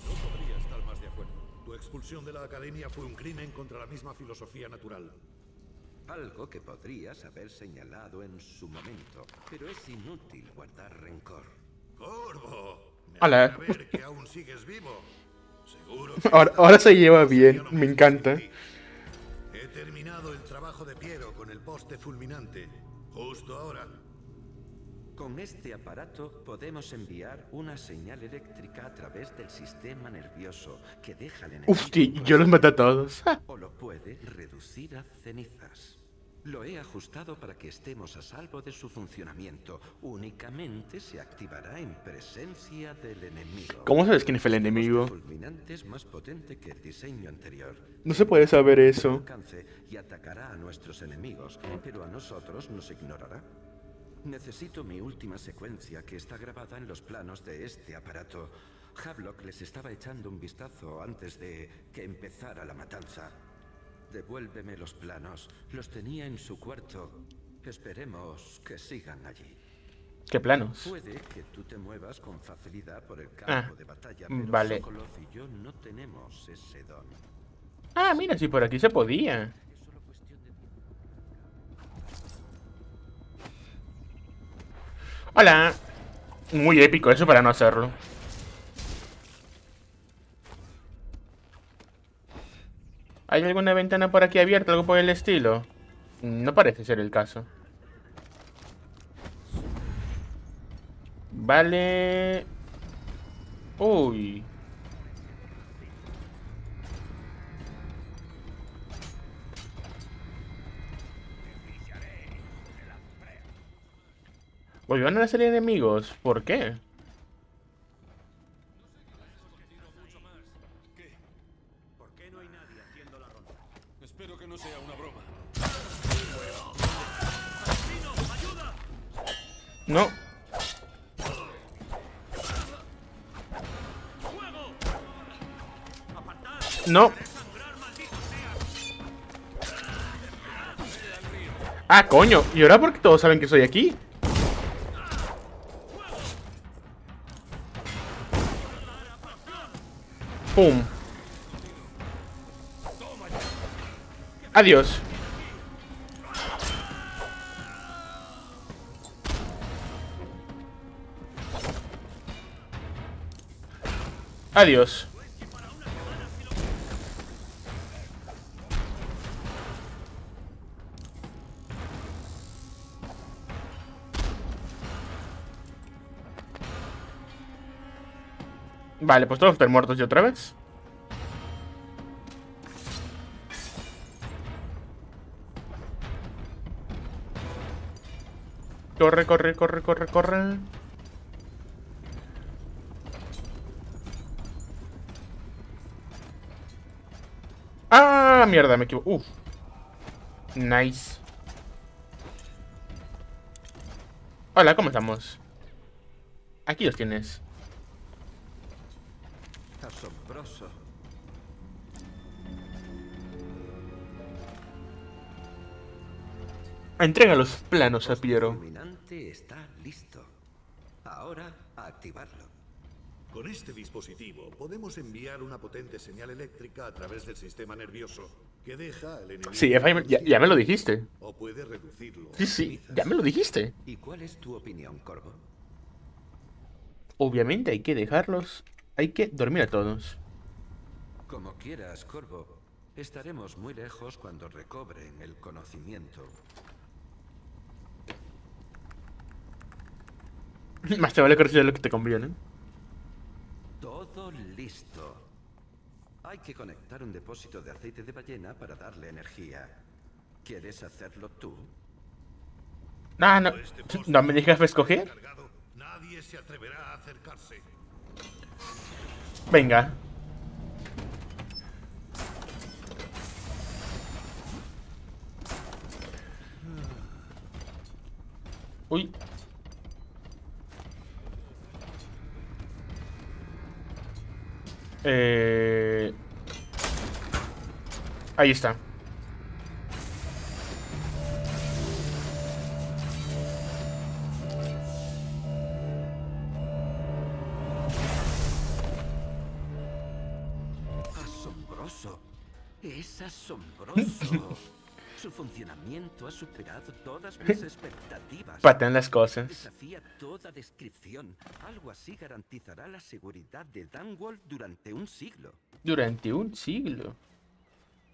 No podría estar más de acuerdo. Tu expulsión de la academia fue un crimen contra la misma filosofía natural. Algo que podrías haber señalado en su momento, pero es inútil guardar rencor. Corvo, me Hola. alegra ver que aún sigues vivo. Seguro que Ahora, ahora se lleva bien. Me encanta. He terminado el trabajo de Piero con el poste fulminante. Justo ahora. Con este aparato podemos enviar una señal eléctrica a través del sistema nervioso que deja al enemigo Hostia, y yo los maté a todos. o lo puede reducir a cenizas. Lo he ajustado para que estemos a salvo de su funcionamiento. Únicamente se activará en presencia del enemigo. ¿Cómo sabes quién fue el Este enemigo? es más potente que el diseño anterior. No se puede saber eso. y atacará a nuestros enemigos, pero a nosotros nos ignorará. Necesito mi última secuencia que está grabada en los planos de este aparato. Havelock les estaba echando un vistazo antes de que empezara la matanza. Devuélveme los planos. Los tenía en su cuarto. Esperemos que sigan allí. ¿Qué planos? Puede que tú te muevas con facilidad por el campo Ah, de batalla, pero vale. Sokolov y yo no tenemos ese don. Ah, mira, si por aquí se podía. Hola. Muy épico eso para no hacerlo. ¿Hay alguna ventana por aquí abierta, algo por el estilo? No parece ser el caso. Vale. Uy. Volvieron a salir enemigos. ¿Por qué? No. No. No. Ah, coño. ¿Y ahora por qué todos saben que soy aquí? Pum. Adiós. Adiós. Vale, pues todos están muertos ya otra vez. Corre, corre, corre, corre, corre. Ah, mierda, me equivoco. Uf. Nice. Hola, ¿cómo estamos? Aquí los tienes. Asombroso. Entrega los planos a Piero. Está listo. Ahora a activarlo. Con este dispositivo podemos enviar una potente señal eléctrica a través del sistema nervioso que deja al enemigo. Sí, ya, ya me lo dijiste. O puede reducirlo. Sí, sí, ya me lo dijiste. ¿Y cuál es tu opinión, Corvo? Obviamente hay que dejarlos. Hay que dormir a todos. Como quieras, Corvo. Estaremos muy lejos cuando recobren el conocimiento. Más te vale que recibas lo que te conviene. Todo listo. Hay que conectar un depósito de aceite de ballena para darle energía. ¿Quieres hacerlo tú? No, no. ¿No me dejas escoger? Cargado, nadie se atreverá a acercarse. Venga. Uy. Eh... Ahí está. Funcionamiento ha superado todas mis expectativas. Patean las cosas. Desafía toda descripción. Algo así garantizará la seguridad de Dunwall durante un siglo. Durante un siglo.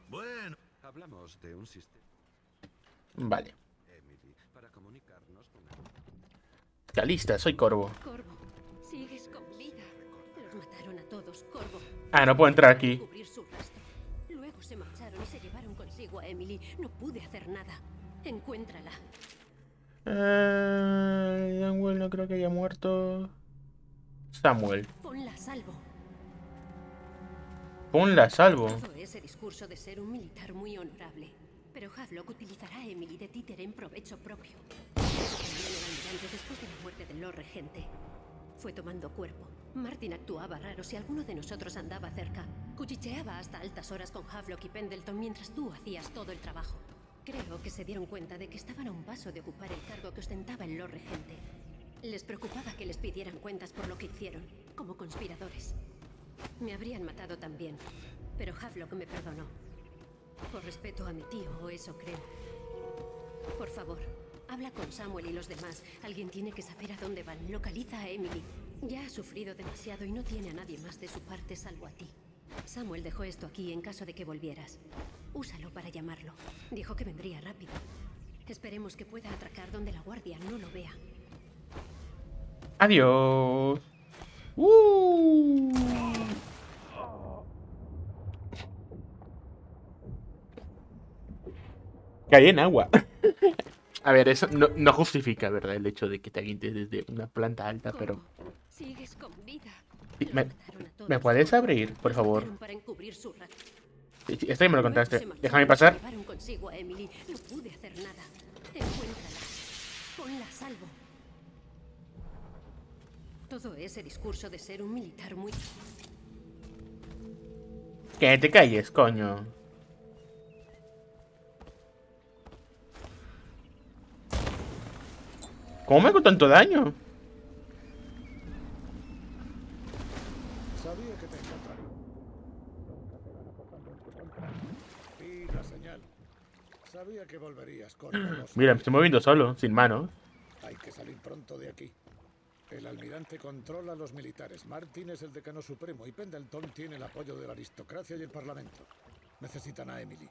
Bueno, Hablamos de un sistema, Vale. Emily, para comunicarnos con Calista, soy Corvo. Corvo, sigues con vida. Los mataron a todos, Corvo. Ah, no puedo entrar aquí. Cubrir su Emily. No pude hacer nada. Encuéntrala. Eh, Danwell no creo que haya muerto. Samuel. Ponla a salvo. Ponla a salvo. Todo ese discurso de ser un militar muy honorable. Pero Havelock utilizará a Emily de títere en provecho propio. También el almirante después de la muerte del Lord Regente. Fue tomando cuerpo. Martin actuaba raro si alguno de nosotros andaba cerca. Cuchicheaba hasta altas horas con Havelock y Pendleton mientras tú hacías todo el trabajo. Creo que se dieron cuenta de que estaban a un paso de ocupar el cargo que ostentaba el Lord Regente. Les preocupaba que les pidieran cuentas por lo que hicieron, como conspiradores. Me habrían matado también, pero Havelock me perdonó. Por respeto a mi tío, o eso creo. Por favor, habla con Samuel y los demás. Alguien tiene que saber a dónde van. Localiza a Emily. Ya ha sufrido demasiado y no tiene a nadie más de su parte salvo a ti. Samuel dejó esto aquí en caso de que volvieras. Úsalo para llamarlo. Dijo que vendría rápido. Esperemos que pueda atracar donde la guardia no lo vea. Adiós. Uh. Caí en agua. A ver, eso no, no justifica, ¿verdad? El hecho de que te avientes desde una planta alta, pero... Sigues con vida. ¿Me, Mataron a todos. ¿me puedes abrir, por favor? Esto ya me lo contaste. Déjame pasar. Todo ese discurso de ser un militar muy... Que te calles, coño. ¿Cómo me hago tanto daño? Sabía que te encontraría. Y la señal. Sabía que volverías. Mira, me estoy moviendo solo, sin manos. Hay que salir pronto de aquí. El almirante controla a los militares. Martin es el decano supremo y Pendleton tiene el apoyo de la aristocracia y el parlamento. Necesitan a Emily.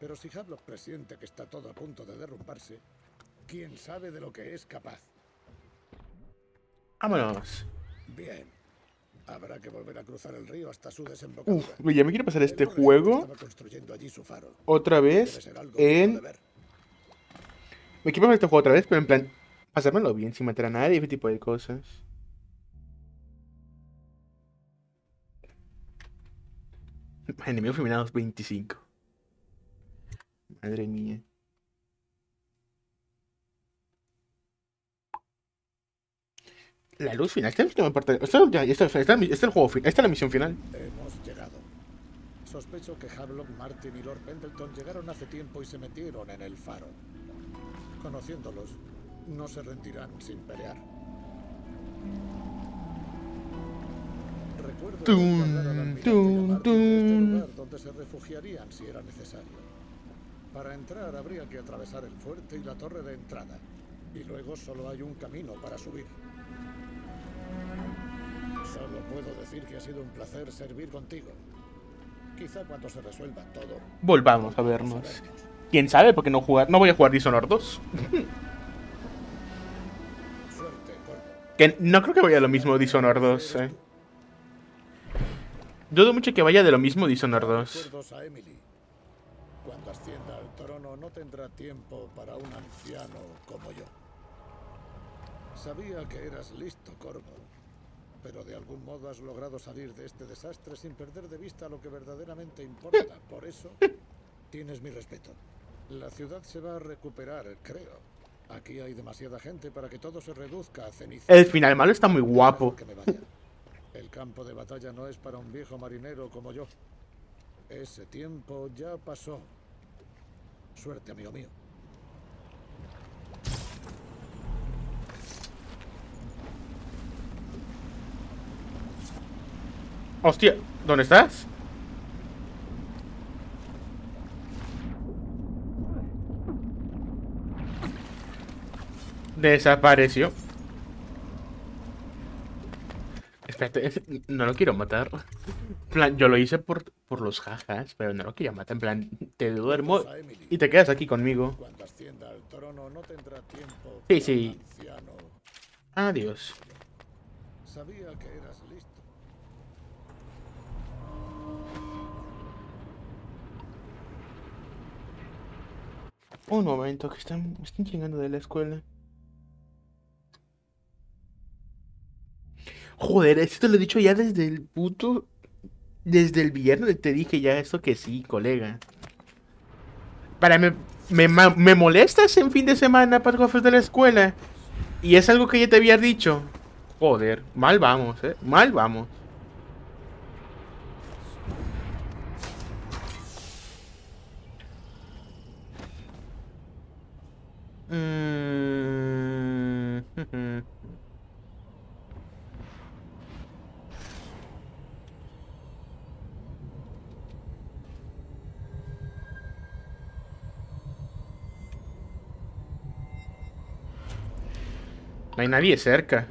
Pero si Havelock presiente que está todo a punto de derrumbarse, ¿quién sabe de lo que es capaz? Vámonos. Bien. Habrá que volver a cruzar el río hasta su desembocadura. Uf, ya me quiero pasar este juego estaba construyendo allí su faro. otra vez en... Me quiero pasar este juego otra vez, pero en plan... Pasármelo bien, sin matar a nadie, ese tipo de cosas. Enemigos feminados 25. Madre mía. La luz final. Esta es la última parte. Esta, esta- esta- esta es el juego fin- Esta es la misión final. Hemos llegado. Sospecho que Havelock, Martin y Lord Pendleton llegaron hace tiempo y se metieron en el faro. Conociéndolos, no se rendirán sin pelear. Recuerdo a tun, Martin de este lugar donde se refugiarían si era necesario. Para entrar habría que atravesar el fuerte y la torre de entrada. Y luego solo hay un camino para subir. Solo puedo decir que ha sido un placer servir contigo. Quizá cuando se resuelva todo. Volvamos a vernos. ¿Quién sabe? Porque no jugar, no voy a jugar Dishonored 2. Suerte, Corvo. Que no creo que vaya lo mismo Dishonored 2, eh. Dudo mucho que vaya de lo mismo Dishonored 2. Recuerdos a Emily. Cuando ascienda al trono no tendrá tiempo para un anciano como yo. Sabía que eras listo, Corvo. Pero de algún modo has logrado salir de este desastre sin perder de vista lo que verdaderamente importa. Por eso, tienes mi respeto. La ciudad se va a recuperar, creo. Aquí hay demasiada gente para que todo se reduzca a ceniza. El final malo está muy guapo. El campo de batalla no es para un viejo marinero como yo. Ese tiempo ya pasó. Suerte, amigo mío. Hostia, ¿dónde estás? Desapareció. Espérate, es- no lo quiero matar. Plan, yo lo hice por, por los jajas, pero no lo quería matar. En plan, te duermo y te quedas aquí conmigo. Sí, sí. Adiós. Sabía que eras listo. Un momento, que están, están chingando de la escuela. Joder, esto te lo he dicho ya desde el puto. Desde el viernes te dije ya esto que sí, colega. Para me, me, me molestas en fin de semana para cosas de la escuela. Y es algo que ya te había dicho. Joder, mal vamos, eh. Mal vamos. Mm, No hay nadie cerca.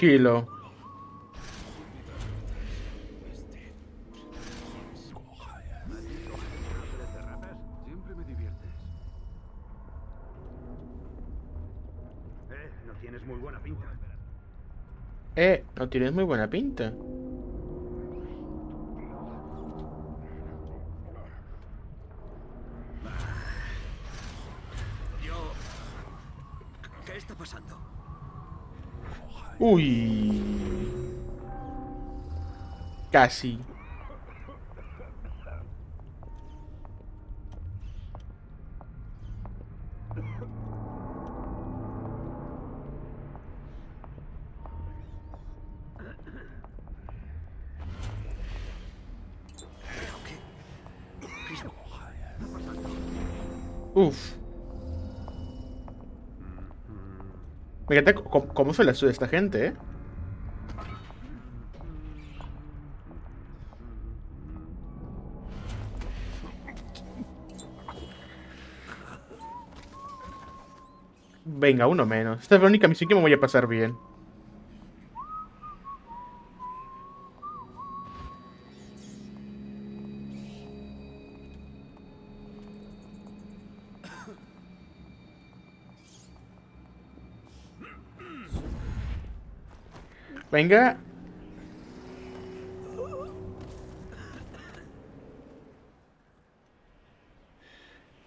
Sigilo. Eh, no tienes muy buena pinta. Eh, no tienes muy buena pinta. Yo... ¿Qué está pasando? Uy. Casi. Me encanta cómo, se la suda esta gente, ¿eh? Venga, uno menos. Esta es la única misión que me voy a pasar bien. Venga.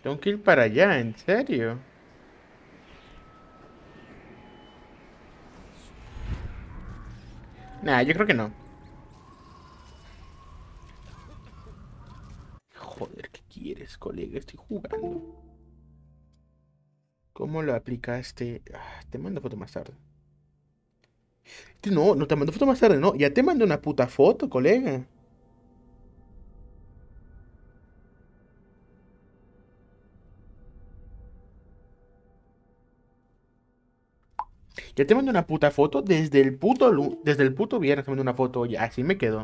Tengo que ir para allá, ¿en serio? Nah, yo creo que no. Joder, ¿qué quieres, colega? Estoy jugando. ¿Cómo lo aplicaste? Ah, te mando foto más tarde. No, no te mando foto más tarde, no. Ya te mando una puta foto, colega. Ya te mando una puta foto desde el puto desde el puto viernes te mando una foto, ya así me quedo.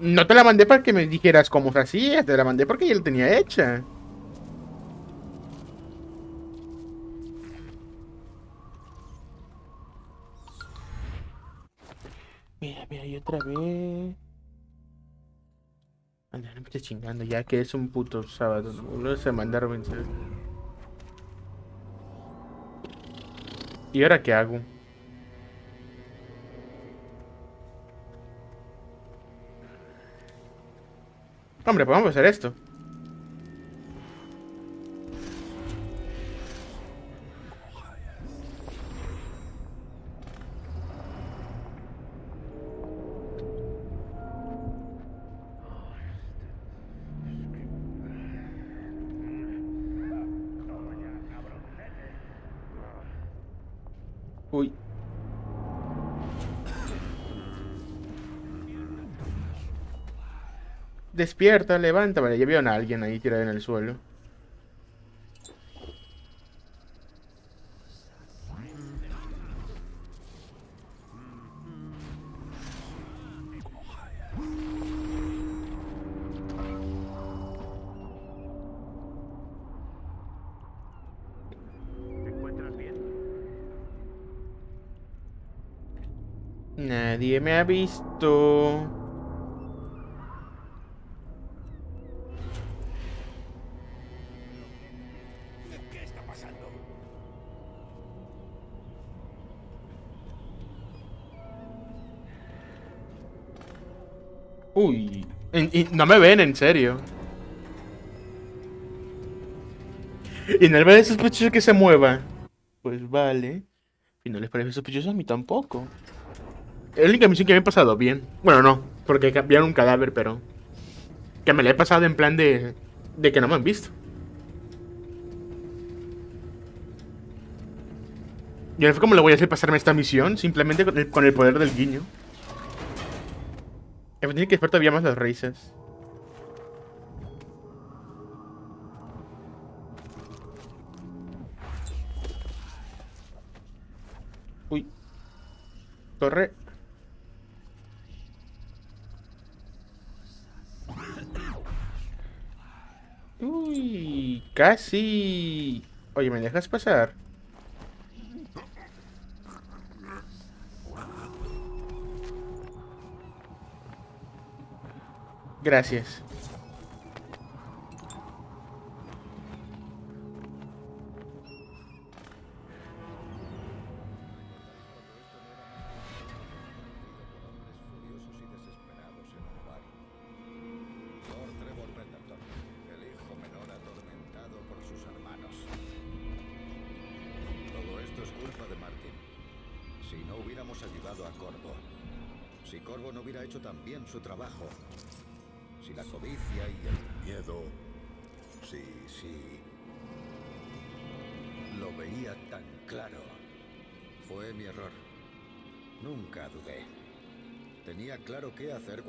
No te la mandé para que me dijeras cómo se hacía, te la mandé porque ya la tenía hecha. Mira, mira, y otra vez. Anda, no me estés chingando, ya que es un puto sábado, no se mandaron vencer. ¿Y ahora qué hago? Hombre, pues vamos a hacer esto. Despierta, levanta. Vale, ya veo a alguien ahí tirado en el suelo. Nadie me ha visto. Uy. Y no me ven, en serio. Y no les parece sospechoso que se mueva. Pues vale. Y no les parece sospechoso a mí tampoco. Es la única misión que me he pasado bien. Bueno, no, porque cambiaron un cadáver, pero. Que me la he pasado en plan de. de que no me han visto. Y ahora fue como le voy a hacer pasarme esta misión, simplemente con el, con el poder del guiño. Me tiene que esperar todavía más las raíces. Uy. Torre. Uy, casi. Oye, ¿me dejas pasar? Gracias.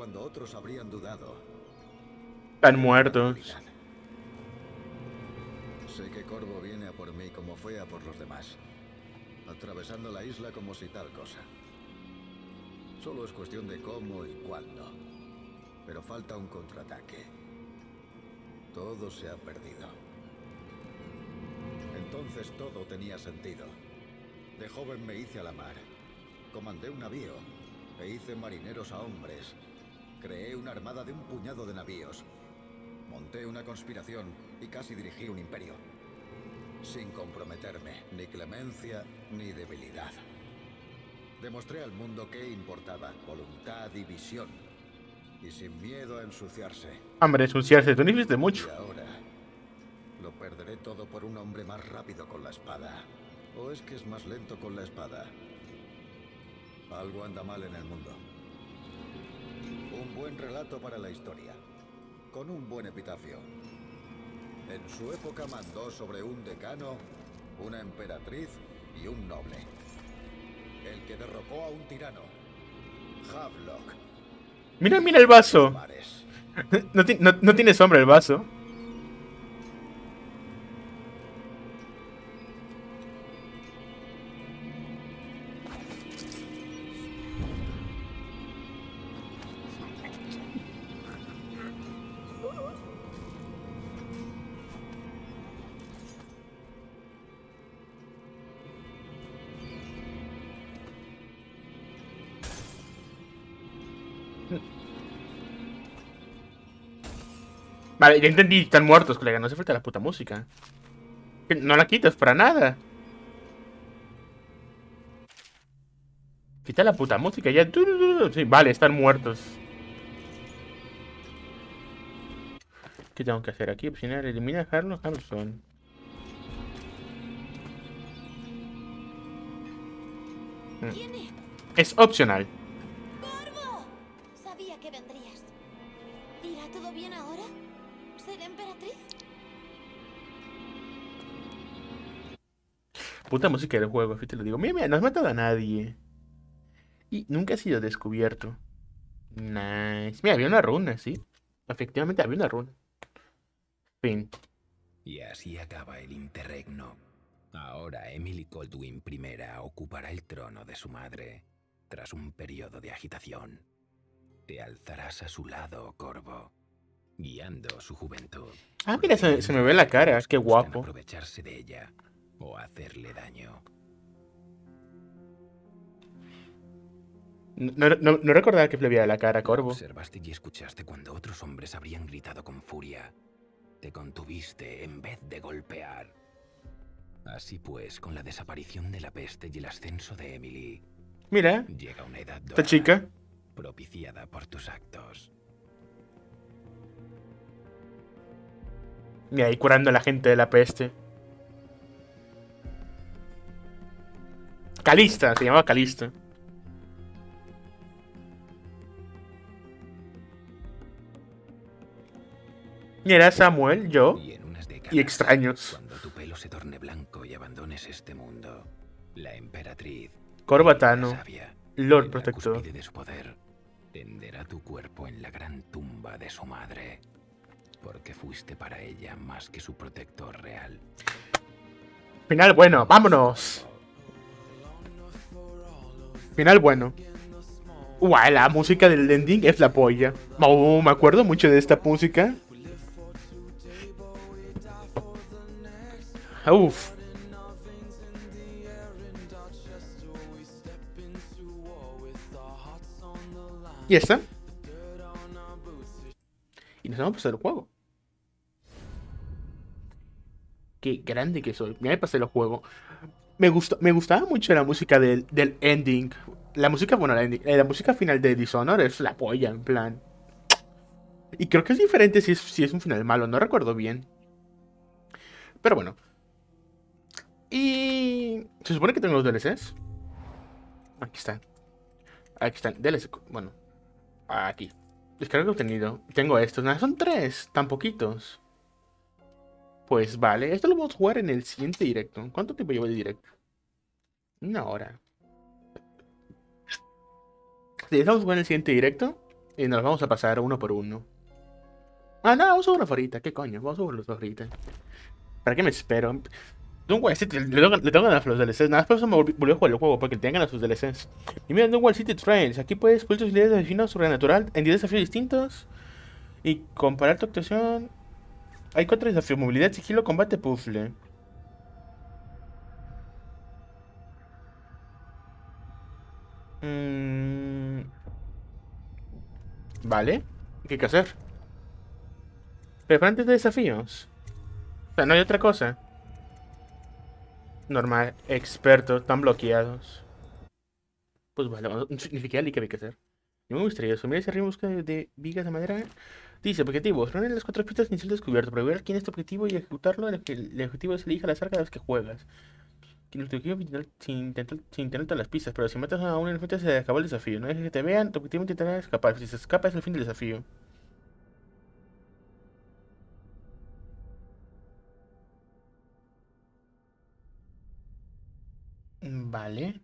Cuando otros habrían dudado. Están muertos. Sé que Corvo viene a por mí como fue a por los demás. Atravesando la isla como si tal cosa. Solo es cuestión de cómo y cuándo. Pero falta un contraataque. Todo se ha perdido. Entonces todo tenía sentido. De joven me hice a la mar. Comandé un navío. E hice marineros a hombres. Creé una armada de un puñado de navíos. Monté una conspiración y casi dirigí un imperio. Sin comprometerme, ni clemencia, ni debilidad. Demostré al mundo que importaba voluntad y visión. Y sin miedo a ensuciarse. Hombre, ensuciarse, tú no hiciste mucho. Y ahora lo perderé todo por un hombre más rápido con la espada. ¿O es que es más lento con la espada? Algo anda mal en el mundo. Un buen relato para la historia. Con un buen epitafio. En su época mandó sobre un decano, una emperatriz y un noble. El que derrocó a un tirano. Havelock. Mira, mira el vaso. No, no tiene sombra el vaso. Vale, ya entendí, están muertos, colega, no hace falta la puta música. No la quitas para nada. Quita la puta música, ya. Sí, vale, están muertos. ¿Qué tengo que hacer aquí? Opcional, elimina a Harlow Harrison. ¿Quién Es opcional. ¡Corvo! ¿Ser emperatriz? Puta música del juego, así te lo digo. Mira, mira, no has matado a nadie. Y nunca ha sido descubierto. Nice. Mira, había una runa, sí. Efectivamente, había una runa. Fin. Y así acaba el interregno. Ahora Emily Coldwin I ocupará el trono de su madre, tras un periodo de agitación. Te alzarás a su lado, Corvo, guiando su juventud. Ah, mira, se, se me ve la cara. Qué Buscan guapo. aprovecharse de ella o hacerle daño. No, no, no recordaba que le veía la cara, Corvo. Observaste y escuchaste cuando otros hombres habrían gritado con furia. Te contuviste en vez de golpear. Así pues, con la desaparición de la peste y el ascenso de Emily, Mira, llega una edad esta dorada, chica. propiciada por tus actos. Mira, ahí curando a la gente de la peste. Calista, se llamaba Calista. Y era Samuel, yo y extraños. Cuando tu pelo se torne blanco y abandones este mundo, la emperatriz, Corbatano, sabia, Lord en la Protector. de su poder, tenderá tu cuerpo en la gran tumba de su madre, porque fuiste para ella más que su protector real. Final bueno, vámonos. Final bueno. Guau, la música del ending es la polla. Oh, me acuerdo mucho de esta música. Uf. ¿Y esta? Y nos vamos a pasar el juego. Qué grande que soy. Mira, me pasé el juego. Me, gustó, me gustaba mucho la música del, ending. La música, bueno, la, ending- eh, la música final de Dishonored es la polla, en plan. Y creo que es diferente si es, si es un final malo, no recuerdo bien. Pero bueno. Y... Se supone que tengo los DLCs. Aquí están. Aquí están. DLC. Bueno. Aquí. Descarga contenido. Tengo estos. Son tres. Tan poquitos. Pues vale. Esto lo vamos a jugar en el siguiente directo. ¿Cuánto tiempo llevo de directo? Una hora. Sí, vamos a jugar en el siguiente directo. Y nos vamos a pasar uno por uno. Ah, no, vamos a jugar ahorita. ¿Qué coño? Vamos a jugar los ahorita. ¿Para qué me espero? Dunwall City, le tengo, ganas a los DLCs. Nada más por eso me volví a jugar el juego, porque tengan a sus DLCs. Y mira, Dunwall City Trails. Aquí puedes descubrir tus habilidades de vecino sobrenatural en 10 desafíos distintos. Y comparar tu actuación. Hay cuatro desafíos: movilidad, sigilo, combate, puzzle. Mm. Vale. ¿Qué hay que hacer? Pero antes de desafíos. O sea, no hay otra cosa. Normal, experto, están bloqueados. Pues vale, significa que hay que hacer. Yo me gustaría en busca de, de vigas de madera. Dice, objetivo, reúne las cuatro pistas inicial descubierto, prever quién es tu objetivo y ejecutarlo. El, el objetivo es elige cada vez que juegas. El objetivo sin sin tener todas las pistas, pero si matas a un elefante se acabó el desafío. No dejes que te vean, tu objetivo intentará escapar. Si se escapa es el fin del desafío. Vale.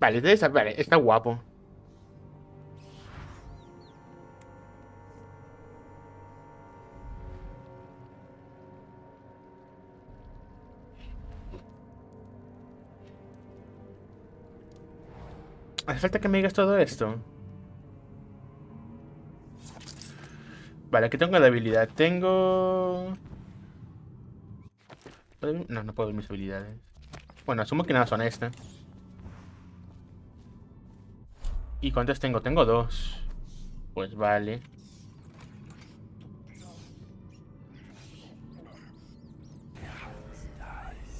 Vale, entonces, vale, está guapo. Hace falta que me digas todo esto. Vale, aquí tengo la habilidad. Tengo... No, no puedo ver mis habilidades. Bueno, asumo que nada son estas. ¿Y cuántas tengo? Tengo dos. Pues vale.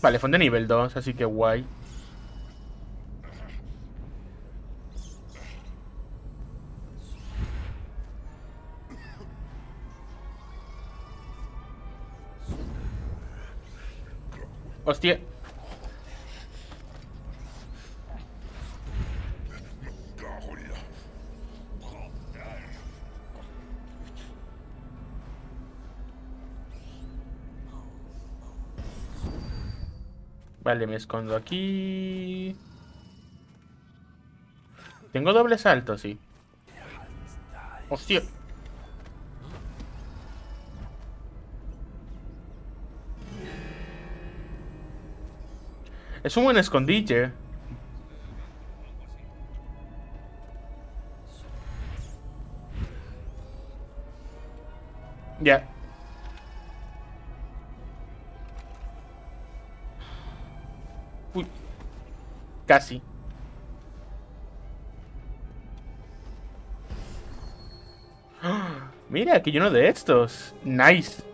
Vale, son de nivel 2, así que guay. Vale, me escondo aquí. Tengo doble salto, sí. Es un buen escondite. Ya. Uy. Casi. ¡Ah! Mira, aquí hay uno de estos. Nice.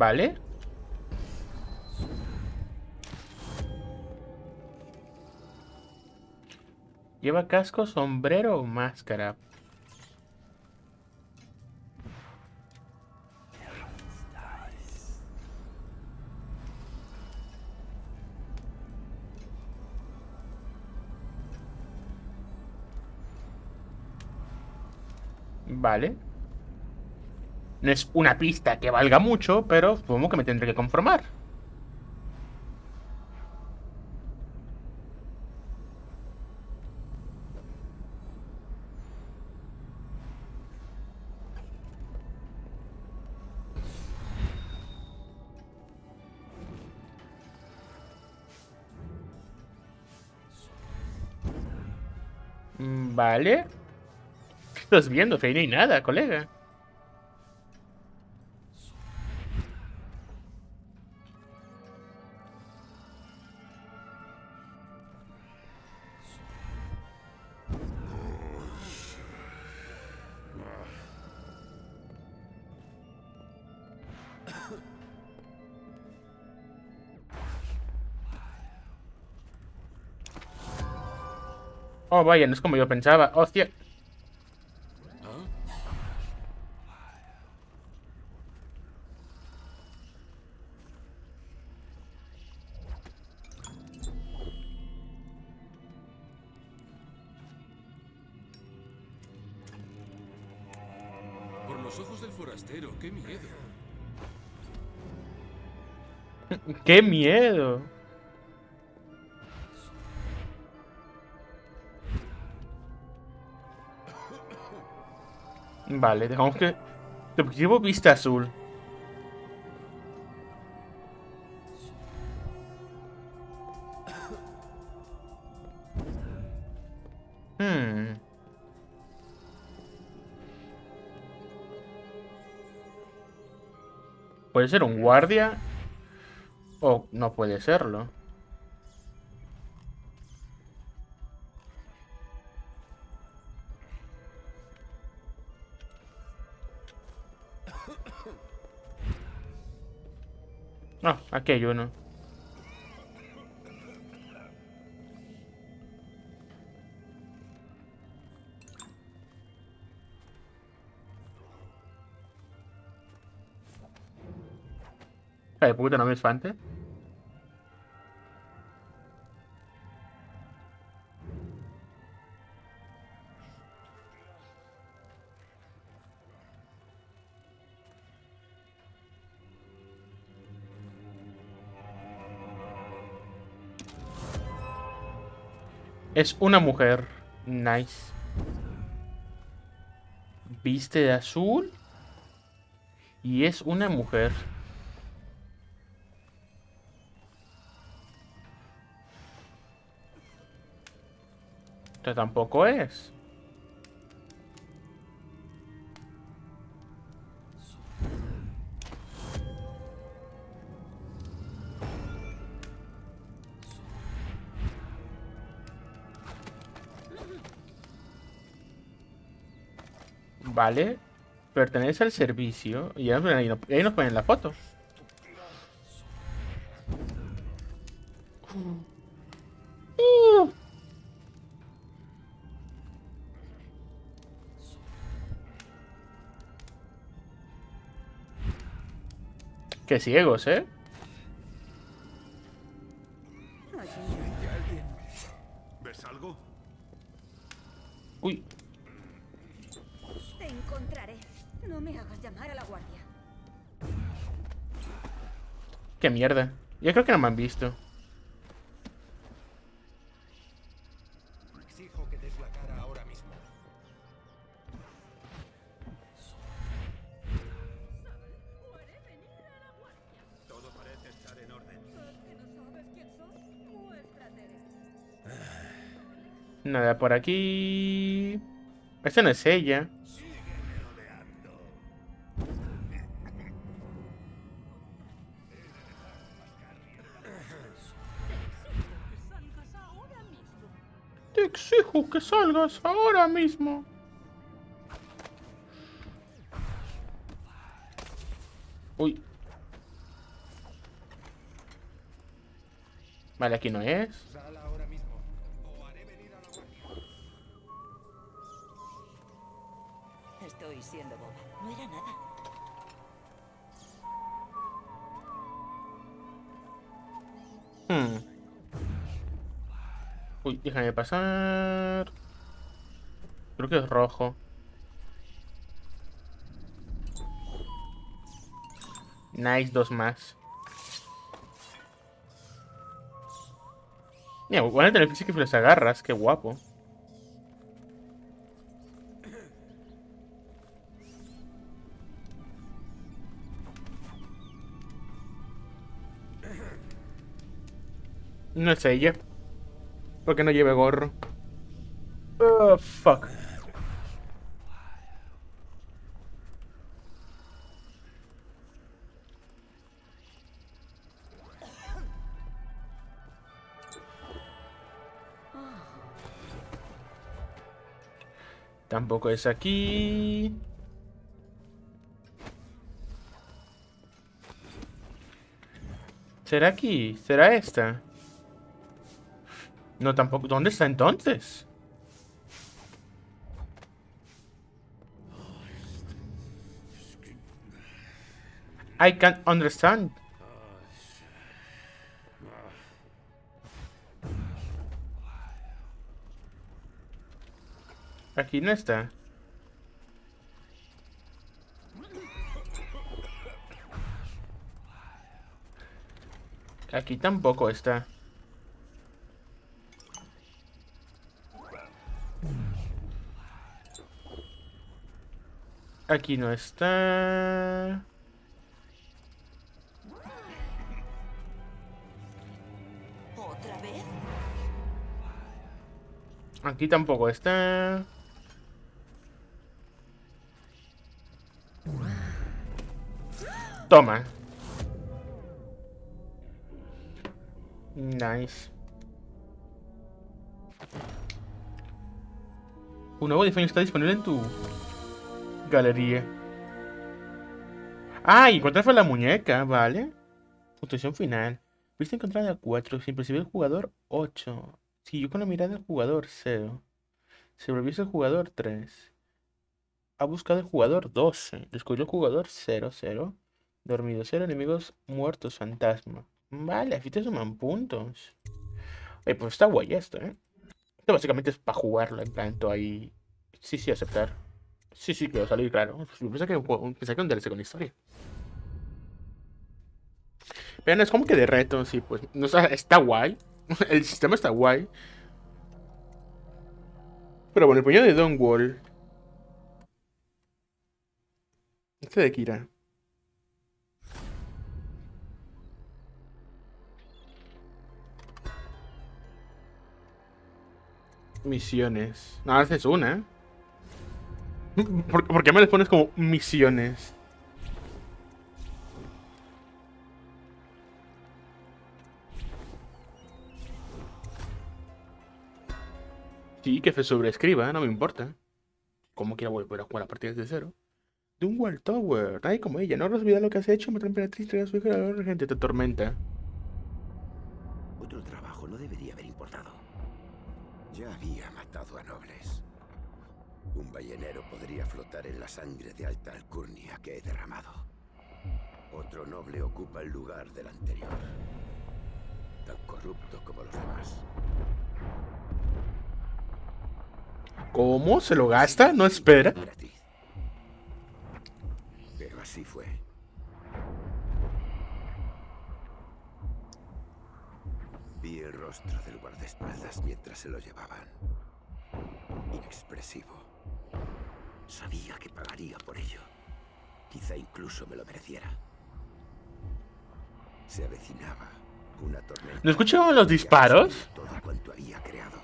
Vale. Lleva casco, sombrero o máscara. No es una pista que valga mucho, pero supongo que me tendré que conformar. Mm, Vale. ¿Qué estás viendo? Ahí no hay nada, colega. Oh, vaya, no es como yo pensaba. Hostia. Por los ojos del forastero, qué miedo. ¡Qué miedo! Vale, dejamos que... De objetivo vista azul. Hmm. Puede ser un guardia o no puede serlo. No, aquí hay uno. Eh, puta, no me espante. Es una mujer. Nice. Viste de azul. Y es una mujer. Esto tampoco es. Vale. Pertenece al servicio. Y ahí nos, ahí nos ponen la foto. Qué ciegos, ¿eh? Mierda. Yo creo que no me han visto. Exijo que des la cara ahora mismo. Todo parece estar en orden. Nada por aquí. Esta no es ella. Ahora mismo. Uy. Vale, aquí no es. Sal ahora mismo. Estoy siendo boba. No era nada. Hmm. Uy, déjame pasar. Creo que es rojo. Nice, dos más. Mira, van a tener que que las agarras, qué guapo. No es ella. Porque no lleve gorro. Oh, fuck. Tampoco es aquí. ¿Será aquí? ¿Será esta? No, tampoco. ¿Dónde está entonces? I can't understand. Aquí no está. Aquí tampoco está. Aquí no está. Aquí tampoco está. Toma. Nice. Un nuevo diseño está disponible en tu galería. Ah, y encontraste la muñeca, ¿vale? Puntuación final. Viste encontrada 4, sin percibir el jugador 8. Siguió con la mirada del jugador 0. Sobrevivió el jugador 3. Ha buscado el jugador 12. Descubrió el jugador 0, 0. Dormido 0, enemigos muertos, fantasma. Vale, aquí te suman puntos. Oye, pues está guay esto, ¿eh? Esto básicamente es para jugarlo, en plan, todo ahí... Sí, sí, aceptar. Sí, sí, quiero salir, claro. Pensé que, pensé que un DLC con historia. Pero no es como que de reto, sí, pues. No, sea, está guay. El sistema está guay. Pero bueno, el puño de Don Wall. Este de Kira. Misiones. No, haces una. ¿eh? ¿Por, ¿Por, qué me les pones como misiones? Sí, que se sobrescriba, no me importa. Como quiera volver a jugar a partir de cero. Dunwall Tower, ay como ella, no olvidado lo que has hecho, me emperatriz, trae a su hija la gente, te tormenta. Ballenero podría flotar en la sangre de alta alcurnia que he derramado. Otro noble ocupa el lugar del anterior. Tan corrupto como los demás. ¿Cómo? ¿Se lo gasta? ¿No espera? Pero así fue. Vi el rostro del guardaespaldas mientras se lo llevaban. Inexpresivo. Sabía que pagaría por ello. Quizá incluso me lo mereciera. Se avecinaba una tormenta. ¿No escuchaban los disparos? Todo cuanto había creado.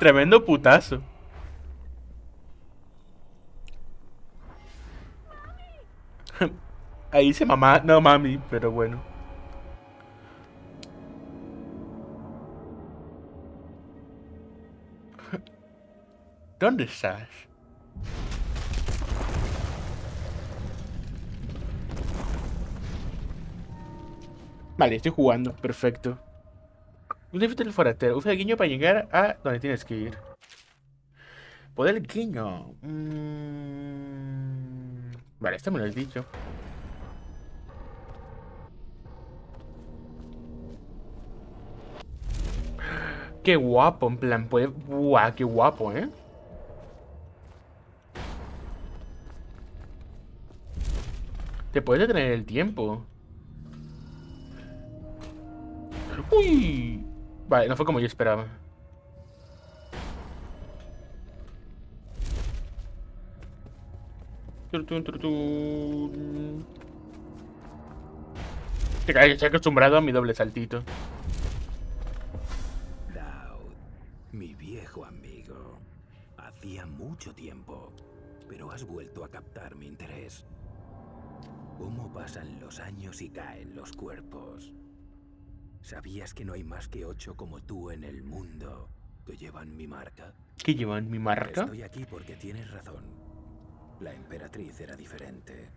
Tremendo putazo. Ahí dice mamá, no mami, pero bueno. ¿Dónde estás? Vale, estoy jugando, perfecto. Un del forastero. Usa el guiño para llegar a donde tienes que ir. Poder guiño. Mm... Vale, esto me lo has dicho. Qué guapo, en plan, puede... Buah, qué guapo, ¿eh? Te puedes detener el tiempo. ¡Uy! Vale, no fue como yo esperaba. Estoy acostumbrado a mi doble saltito. Mi viejo amigo. Hacía mucho tiempo, pero has vuelto a captar mi interés. ¿Cómo pasan los años y caen los cuerpos? ¿Sabías que no hay más que ocho como tú en el mundo que llevan mi marca? ¿Que llevan mi marca? Estoy aquí porque tienes razón. La emperatriz era diferente.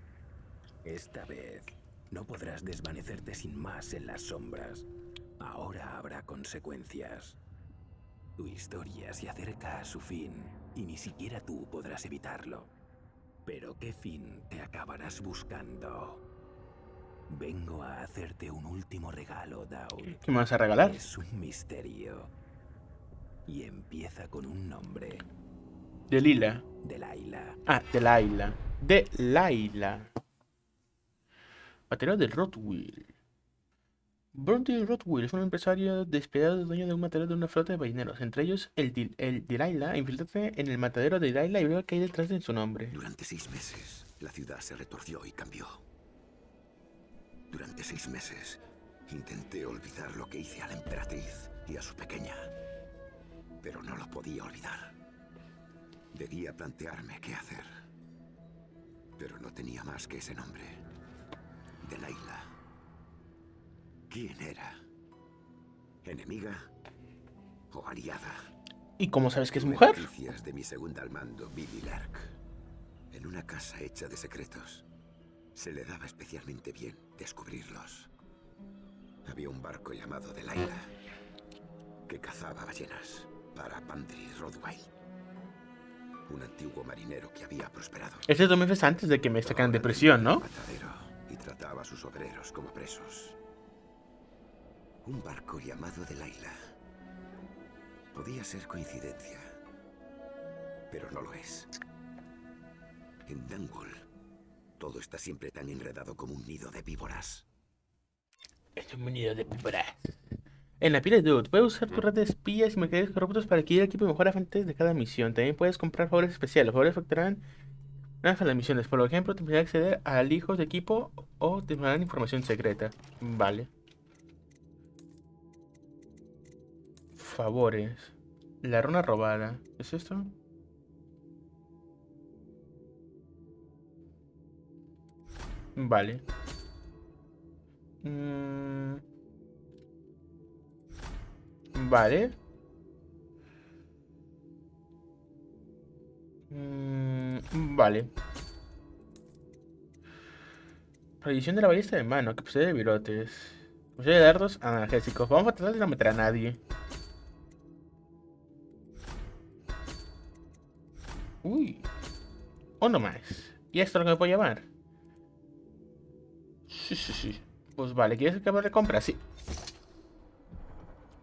Esta vez no podrás desvanecerte sin más en las sombras. Ahora habrá consecuencias. Tu historia se acerca a su fin y ni siquiera tú podrás evitarlo. Pero ¿qué fin te acabarás buscando? Vengo a hacerte un último regalo, Daud. ¿Qué me vas a regalar? Es un misterio. Y empieza con un nombre. De Lila. De Laila. Ah, de Laila. De Laila. De. Bronte Rotwheel es un empresario despiadado dueño de un material de una flota de balleneros. Entre ellos, el, Dil- el Delilah. Infiltrate en el matadero de Delilah y veo que hay detrás de su nombre. Durante seis meses, la ciudad se retorció y cambió. Durante seis meses, intenté olvidar lo que hice a la emperatriz y a su pequeña. Pero no lo podía olvidar. Debía plantearme qué hacer. Pero no tenía más que ese nombre. Delilah. ¿Quién era? ¿Enemiga o aliada? ¿Y cómo sabes que es mujer? Noticias de mi segunda al mando, Billy Lark. En una casa hecha de secretos. Se le daba especialmente bien descubrirlos. Había un barco llamado Delilah que cazaba ballenas para Pandry Rodway. Un antiguo marinero que había prosperado. Ese es dos meses antes de que me sacan de prisión, ¿no? Matadero y trataba a sus obreros como presos. Un barco llamado Delilah. Podía ser coincidencia, pero no lo es. En Dangol, todo está siempre tan enredado como un nido de víboras. Es un nido de víboras. En la pila de Dude, puedes usar tu red de espías y mercaderes corruptos para adquirir equipo mejor antes de cada misión. También puedes comprar favores especiales. Los favores afectarán a las misiones. Por ejemplo, te permitirá acceder a hijos de equipo o te darán información secreta. Vale. Favores. La runa robada. ¿Es esto? Vale. Mm. Vale. Mm, vale. Prohibición de la ballesta de mano, que posee virotes. Posee dardos analgésicos. Vamos a tratar de no meter a nadie. Uy. Uno más. ¿Y esto es lo que me puedo llevar? Sí, sí, sí. Pues vale, ¿quieres acabar de compra? Sí.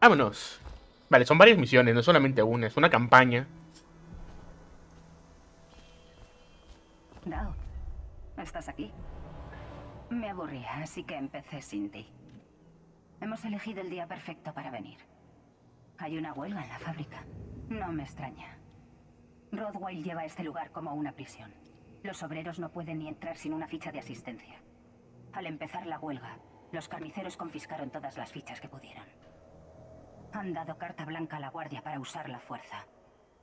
Vámonos. Vale, son varias misiones, no solamente una, es una campaña. Dao, ¿estás aquí? Me aburría, así que empecé sin ti. Hemos elegido el día perfecto para venir. Hay una huelga en la fábrica. No me extraña. Rodwell lleva este lugar como una prisión. Los obreros no pueden ni entrar sin una ficha de asistencia. Al empezar la huelga, los carniceros confiscaron todas las fichas que pudieron. Han dado carta blanca a la guardia para usar la fuerza.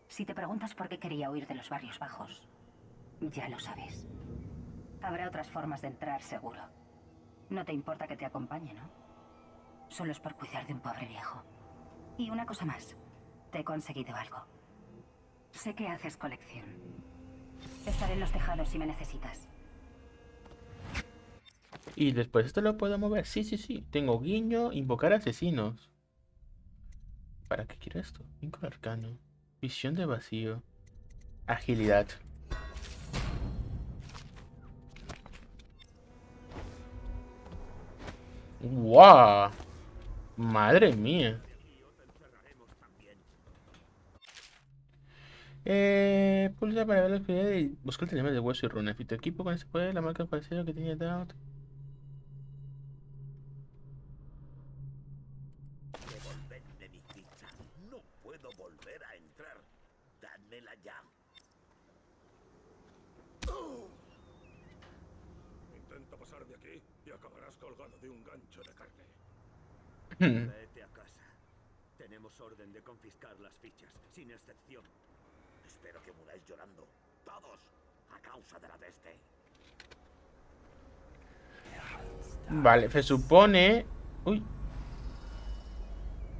Si te preguntas por qué quería huir de los barrios bajos, ya lo sabes. Habrá otras formas de entrar, seguro. No te importa que te acompañe, ¿no? Solo es por cuidar de un pobre viejo. Y una cosa más. Te he conseguido algo. Sé que haces colección. Estaré en los tejados si me necesitas. Y después esto lo puedo mover. Sí, sí, sí. Tengo guiño, invocar asesinos. ¿Para qué quiero esto? Vínculo arcano. Visión de vacío. Agilidad. ¡Wow! Madre mía. Eh, pulsa para ver la actividad y busca el teléfono de hueso y runa. Si tu equipo con ese poder, la marca parecida que tenía Doubt. Devolvedme mi ficha. No puedo volver a entrar. Dádmela ya. Intenta pasar de aquí y acabarás colgado de un gancho de carne. Vete a casa. Tenemos orden de confiscar las fichas, sin excepción. Espero que muráis llorando. Todos. A causa de la peste. Vale, se supone. Uy.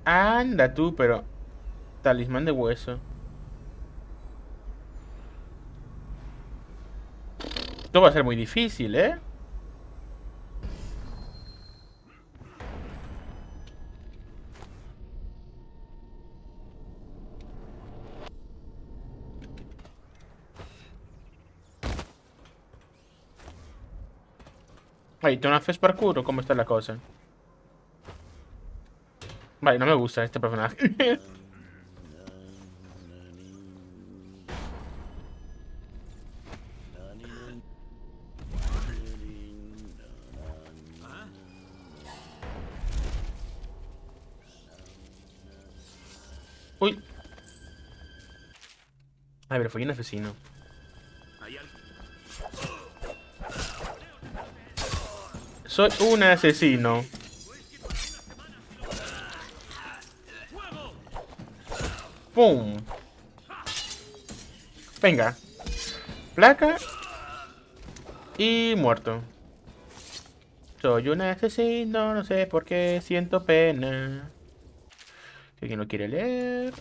Anda tú, pero. Talismán de hueso. Esto va a ser muy difícil, ¿eh? Ahí, ¿tú no haces parkour o cómo está la cosa? Vale, no me gusta este personaje. Uy. Ay, pero fue un asesino. Soy un asesino. ¡Pum! Venga. Placa. Y muerto. Soy un asesino, no sé por qué siento pena. Si alguien lo quiere leer.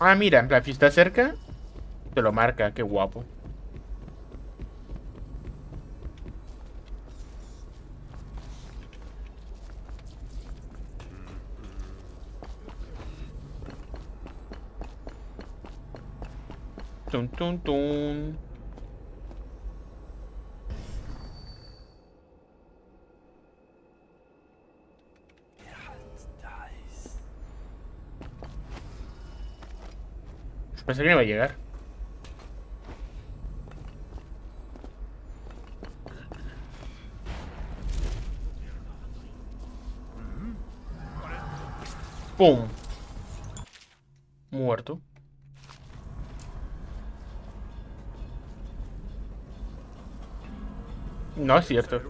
Ah, mira, en plan, si está cerca, te lo marca, qué guapo. Tun, tun. Pensé que no iba a llegar. ¡Pum! Muerto. No es cierto.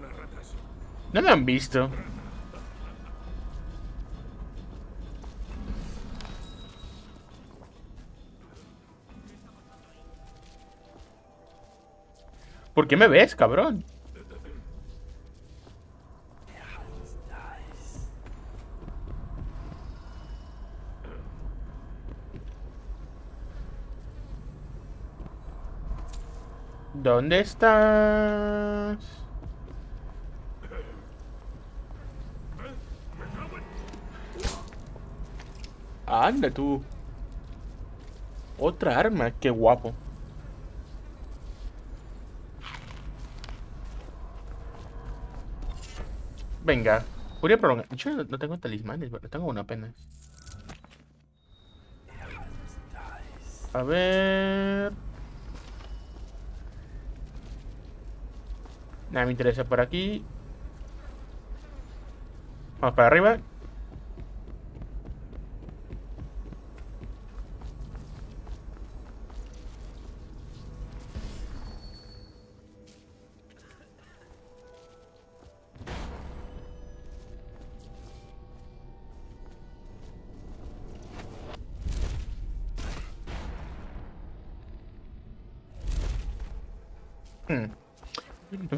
No me han visto. ¿Por qué me ves, cabrón? ¿Dónde estás? Anda tú. Otra arma, qué guapo. Venga, Furia prolongada. Yo no, tengo talismanes, no tengo uno apenas. A ver. Nada me interesa por aquí. Vamos para arriba.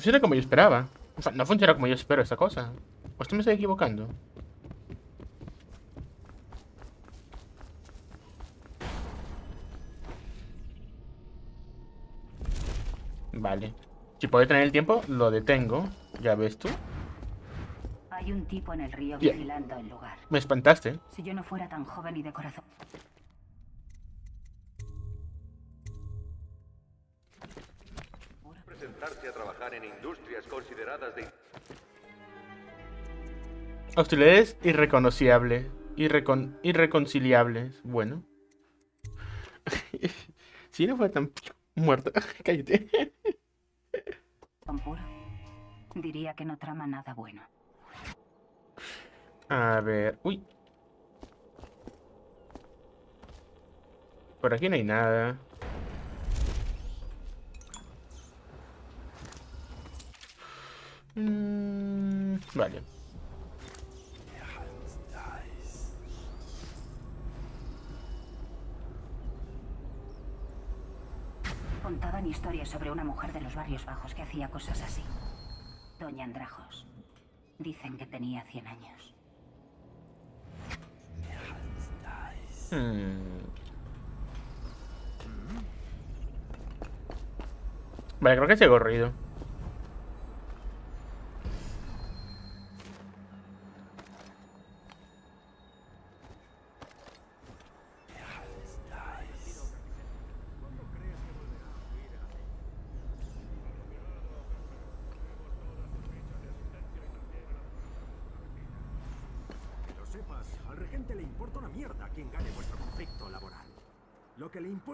Funciona como yo esperaba. O sea, no funciona como yo espero esta cosa. ¿O esto me estoy equivocando? Vale. Si puedo tener el tiempo, lo detengo. Ya ves tú. Hay un tipo en el río vigilando el lugar. Me espantaste. Si yo no fuera tan joven y de corazón. En industrias consideradas de... Hostilidades irreconociables. Irrecon irreconciliables. Bueno. si no fuera tan muerto. Cállate. Tan puro. Diría que no trama nada bueno. A ver. Uy. Por aquí no hay nada. Mm, vale. Contaban historias sobre una mujer de los barrios bajos que hacía cosas así. Doña Andrajos. Dicen que tenía 100 años. Hmm. Vale, creo que se ha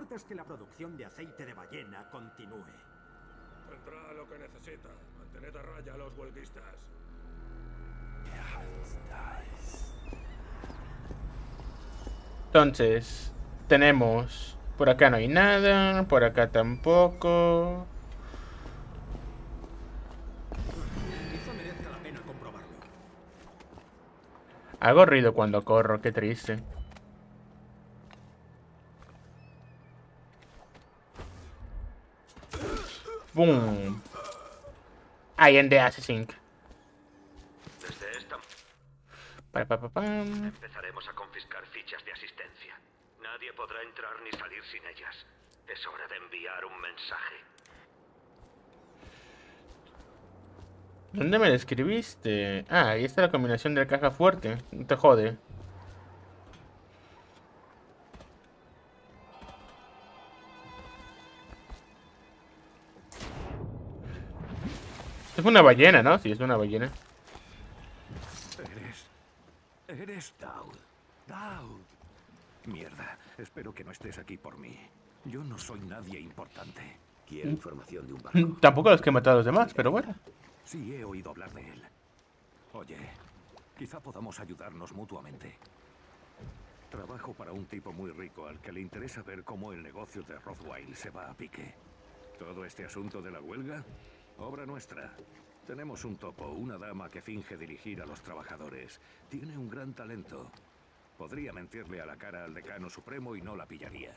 Lo que le importa es que la producción de aceite de ballena continúe. Tendrá lo que necesita. Mantened a raya a los huelguistas. Entonces, tenemos... Por acá no hay nada, por acá tampoco. Quizá merezca la pena comprobarlo. Hago ruido cuando corro, qué triste. Boom. I am the assassin. Desde esta Pa, pa, pa, empezaremos a confiscar fichas de asistencia. Nadie podrá entrar ni salir sin ellas. Es hora de enviar un mensaje. ¿Dónde me lo escribiste? Ah, ahí está la combinación de la caja fuerte. No te jode. Es una ballena, ¿no? Sí, es una ballena. Eres... Eres Daud. Daud. Mierda, espero que no estés aquí por mí. Yo no soy nadie importante. Quiero información de un barco. Tampoco los que he matado a los demás, pero bueno. Sí, he oído hablar de él. Oye, quizá podamos ayudarnos mutuamente. Trabajo para un tipo muy rico al que le interesa ver cómo el negocio de Rothwell se va a pique. Todo este asunto de la huelga, obra nuestra. Tenemos un topo, una dama que finge dirigir a los trabajadores. Tiene un gran talento. Podría mentirle a la cara al decano supremo y no la pillaría.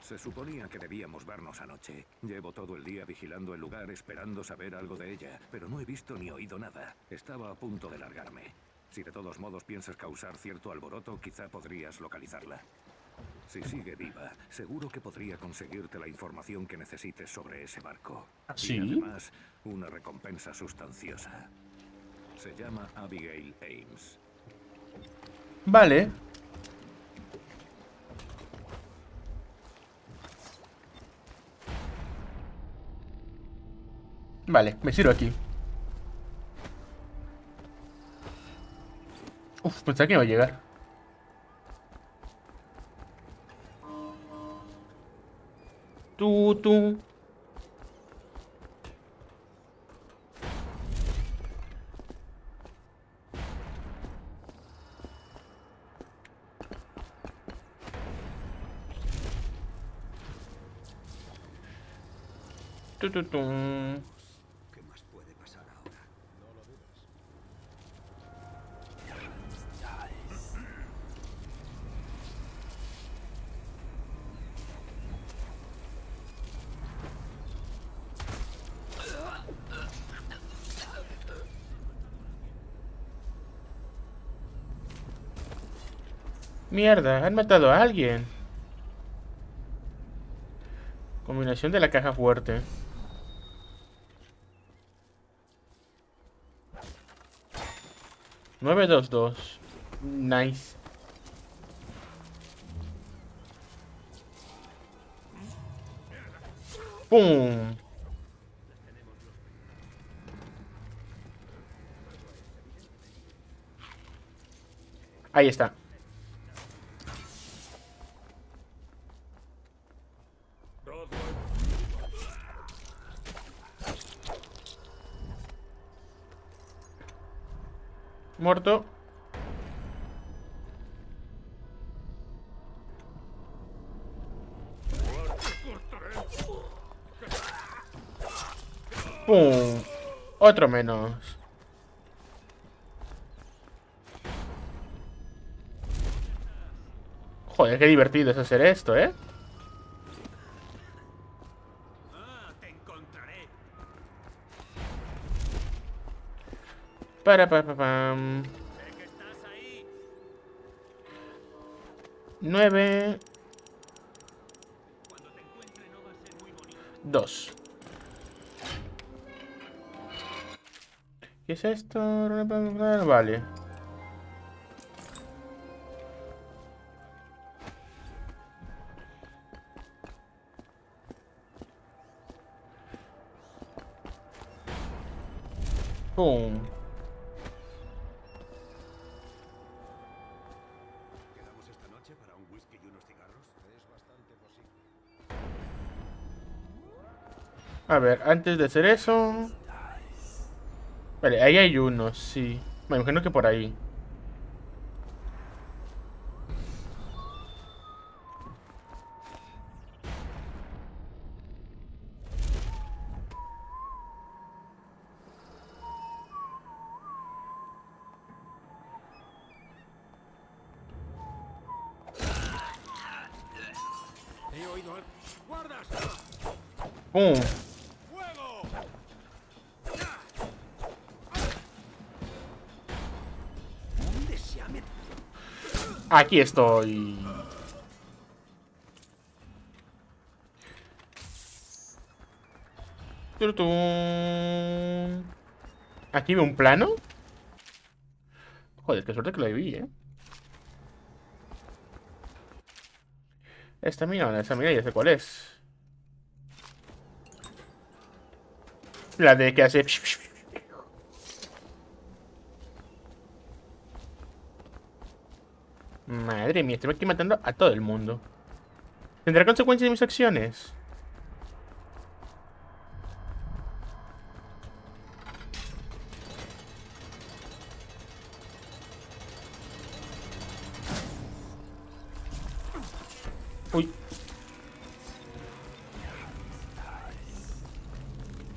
Se suponía que debíamos vernos anoche. Llevo todo el día vigilando el lugar esperando saber algo de ella, pero no he visto ni oído nada. Estaba a punto de largarme. Si de todos modos piensas causar cierto alboroto, quizá podrías localizarla. Si sigue viva, seguro que podría conseguirte la información que necesites sobre ese barco. ¿Sí? Y además, una recompensa sustanciosa. Se llama Abigail Ames. Vale. Vale, me sirvo aquí. Uf, pensaba que iba a llegar. Tú, tú. Tu, tu, tum. Mierda, han matado a alguien. Combinación de la caja fuerte. Nueve dos dos. Nice. ¡Pum! Ahí está. Muerto. ¡Pum! Otro menos. Joder, qué divertido es hacer esto, ¿eh? Para pa pa pam. Nueve. Dos. ¿Qué es esto? Vale. Pum. A ver, antes de hacer eso... Vale, ahí hay uno, sí. Me imagino que por ahí. Aquí estoy. Aquí veo un plano. Joder, qué suerte que lo vi, eh. Esta mina, esta mina ya sé cuál es. La de que hace... Madre estoy aquí matando a todo el mundo. ¿Tendrá consecuencias de mis acciones? Uy.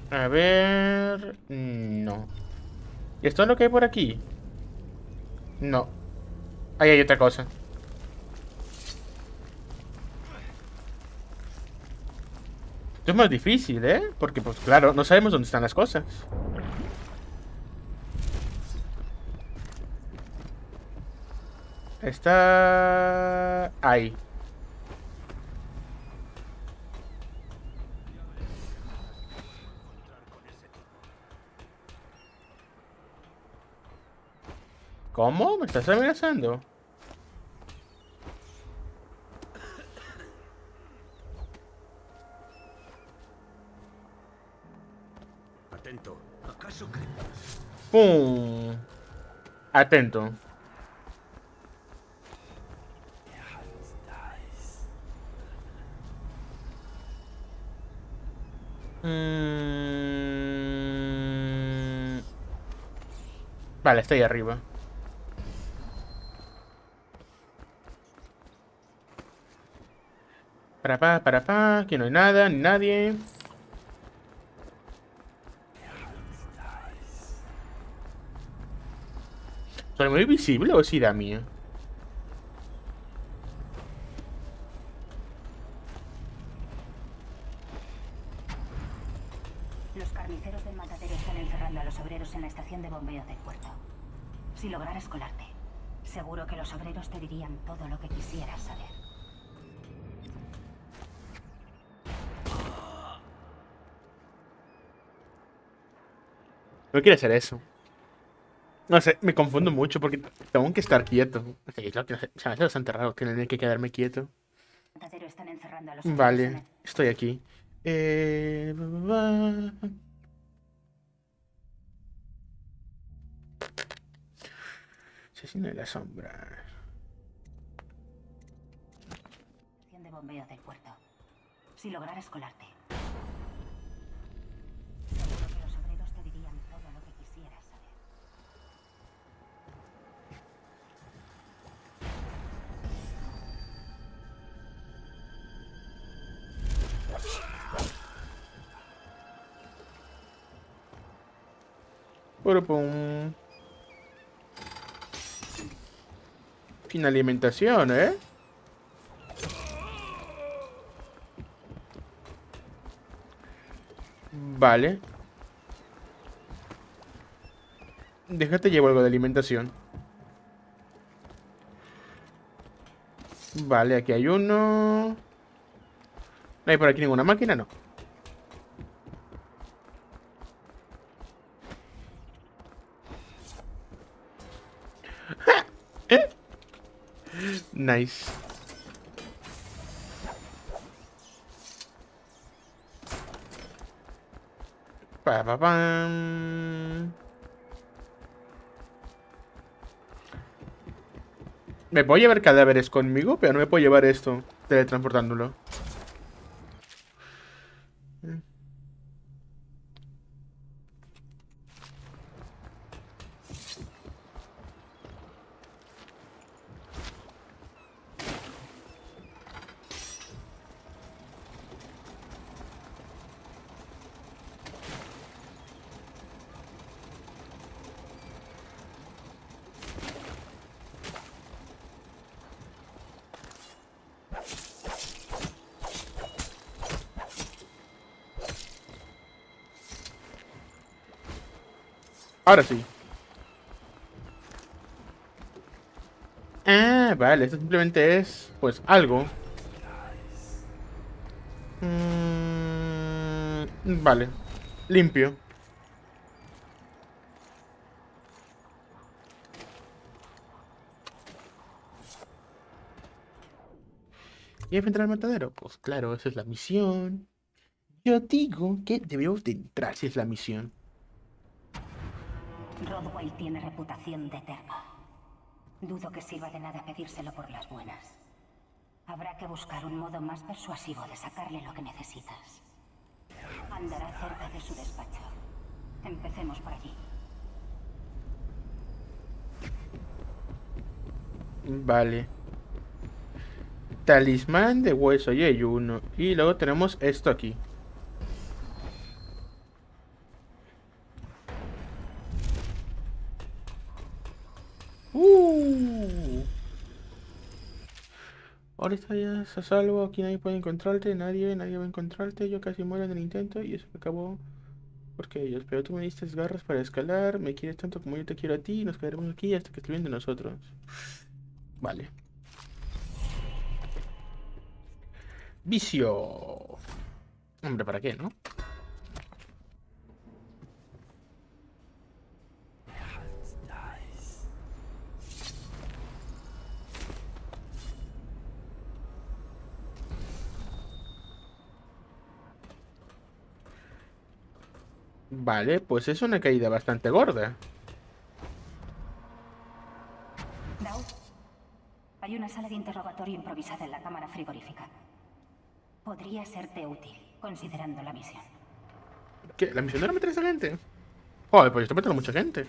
A ver... No. ¿Y esto es lo que hay por aquí? No. Ahí hay otra cosa. Es más difícil, ¿eh? Porque, pues claro, no sabemos dónde están las cosas. Está... Ahí. ¿Cómo? ¿Me estás amenazando? Atento. ¿Acaso que...? ¡Pum! Atento. Mm. Vale, estoy arriba. Para pa, para pa, aquí no hay nada, ni nadie. ¿Soy muy visible o es idea mía? Los carniceros del matadero están encerrando a los obreros en la estación de bombeo del puerto. Si lograras colarte, seguro que los obreros te dirían todo lo que quisieras saber. No quiere hacer eso. No sé, me confundo mucho porque tengo que estar quieto. O sea, es lo que se me hace bastante raro tener que quedarme quieto. Matadero están encerrando a los obreros en Vale, estoy aquí. Eh... Asesino de la sombra. de del puerto. Si lograras colarte, Pum. Fin alimentación, ¿eh? Vale. Déjate llevo algo de alimentación. Vale, aquí hay uno. ¿No hay por aquí ninguna máquina? No. Nice. Pa, pa, pam. Me puedo llevar cadáveres conmigo, pero no me puedo llevar esto, teletransportándolo. Ahora sí. Ah, vale, esto simplemente es, pues, algo. Mm, vale. Limpio. ¿Y enfrentar al matadero? Pues claro, esa es la misión. Yo digo que debemos de entrar si es la misión. Rodwell tiene reputación de terco. Dudo que sirva de nada pedírselo por las buenas. Habrá que buscar un modo más persuasivo de sacarle lo que necesitas. Andará cerca de su despacho. Empecemos por allí. Vale. Talismán de hueso y hay uno. Y luego tenemos esto aquí. Ahora está ya a salvo, aquí nadie puede encontrarte, nadie, nadie va a encontrarte, yo casi muero en el intento y eso acabó porque ellos, pero tú me diste garras para escalar, me quieres tanto como yo te quiero a ti, nos quedaremos aquí hasta que esté bien de nosotros. Vale. Vicio. Hombre, ¿para qué, no? Vale, pues es una caída bastante gorda. Daud, hay una sala de interrogatorio improvisada en la cámara frigorífica. Podría serte útil, considerando la misión. ¿Qué? ¿La misión era meter a esa gente? Joder, pues esto mete a mucha gente.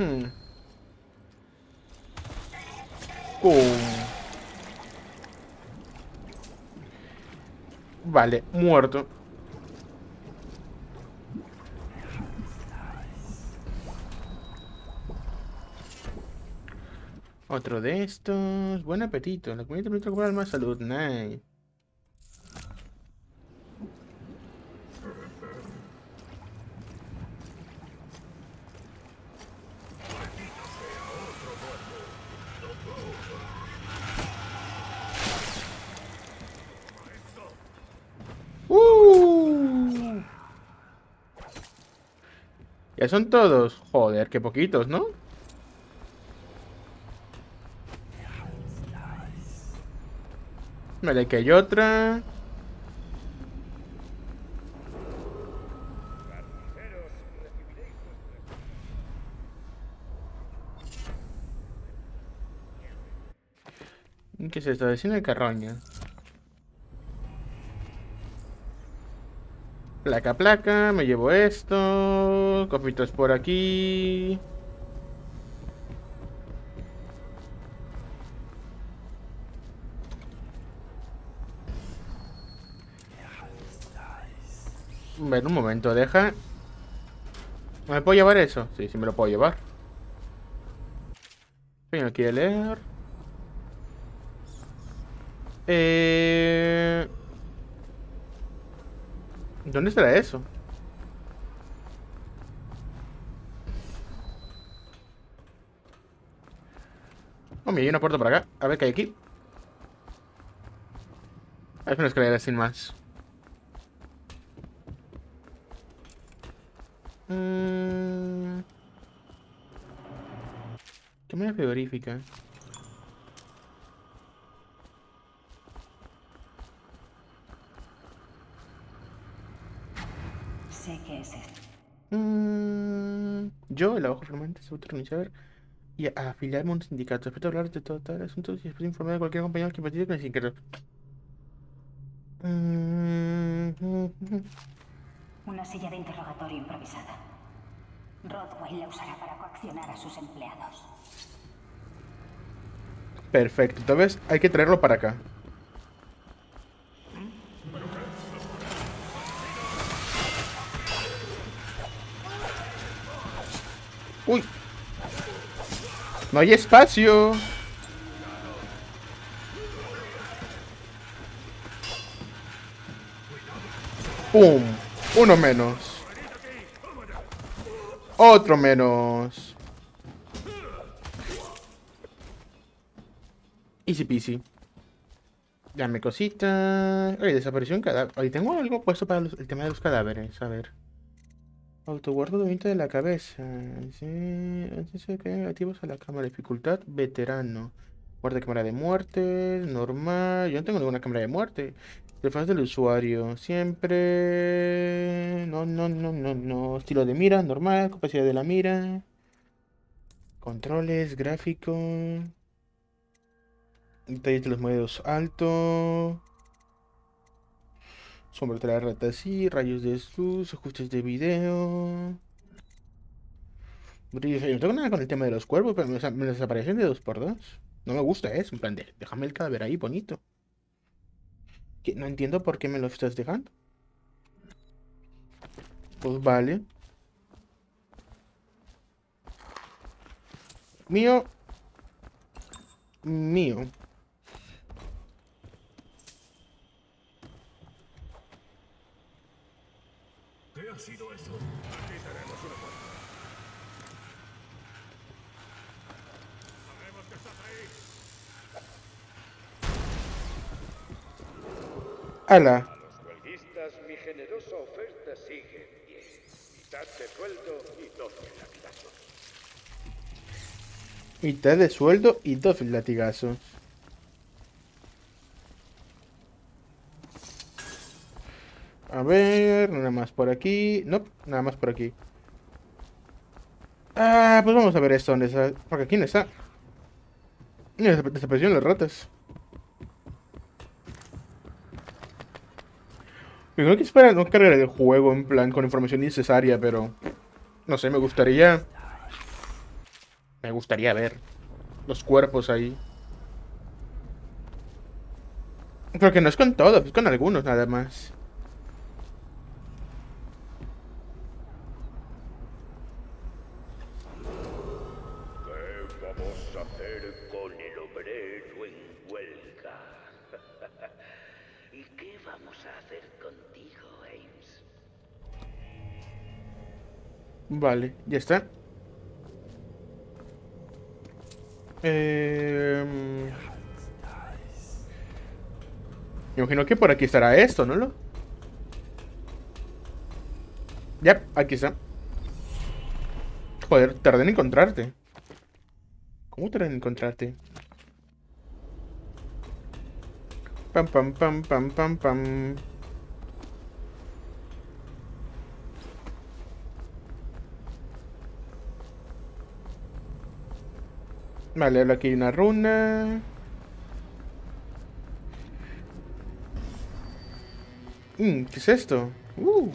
Hmm. Pum. Vale, muerto. Otro de estos. Buen apetito. La comida te permite recuperar más salud. Nice. Uh. Ya son todos. Joder, qué poquitos, ¿no? Vale, que hay otra. ¿Qué es esto? Vecino de carroña. Placa, placa, me llevo esto. Copitos por aquí. Un momento, deja. ¿Me puedo llevar eso? Sí, sí me lo puedo llevar. Venga, aquí a leer. Eh... ¿Dónde estará eso? Hay una puerta por acá. A ver qué hay aquí. Es una escalera sin más. Mm. Cámara frigorífica. Sé que es esto. Mm, yo, el abajo firmante, se autorrenunciar y a afiliarme a un sindicato. Respecto a hablar de todo tal asunto y espero informar a cualquier compañero que participe con el sindicato. Mm. Una silla de interrogatorio improvisada. Rodway la usará para coaccionar a sus empleados. Perfecto, entonces hay que traerlo para acá. Uy, no hay espacio. ¡Pum! Uno menos. Otro menos. Easy peasy. Dame cositas. Oye, desapareció un cadáver. Oye, tengo algo puesto para los- el tema de los cadáveres. A ver. Autoguardo de de la cabeza. Sí, negativos a la cámara. Dificultad veterano. Guarda cámara de muerte. Normal. Yo no tengo ninguna cámara de muerte. Interfaz del usuario. Siempre. No, no, no, no, no. Estilo de mira, normal. Capacidad de la mira. Controles, gráfico. Detalles de los modelos alto. Sombra de la rata sí, rayos de luz, ajustes de video. Yo no tengo nada con el tema de los cuervos, pero me, desa- me desaparecen de dos por dos. No me gusta eso, en plan de, déjame el cadáver ahí bonito. No entiendo por qué me lo estás dejando. Pues vale. Mío. Mío. ¿Qué ha sido eso? Aquí tenemos una puerta. Sabemos que estás ahí. ¡Hala! A los huelguistas mi generosa oferta sigue en pie. Mitad de sueldo y 12 latigazos. Mitad de sueldo y dos latigazos. A ver, nada más por aquí. No, nada más por aquí. Ah, pues vamos a ver esto, ¿dónde está? Porque aquí no está. Desaparecieron las ratas. Creo que es para no cargar el juego en plan con información innecesaria, pero... No sé, me gustaría... Me gustaría ver los cuerpos ahí. Porque no es con todos, es con algunos nada más. ¿Qué vamos a hacer con el obrero en huelga? ¿Y qué vamos a hacer contigo, Ames? Vale, ya está. Em, Me imagino que por aquí estará esto, ¿no? Lo? Ya, aquí está. Joder, tardé en encontrarte. ¿Cómo tardé en encontrarte? Pam, pam, pam, pam, pam, pam. Vale, aquí hay una runa. Mm, ¿Qué es esto? Uh,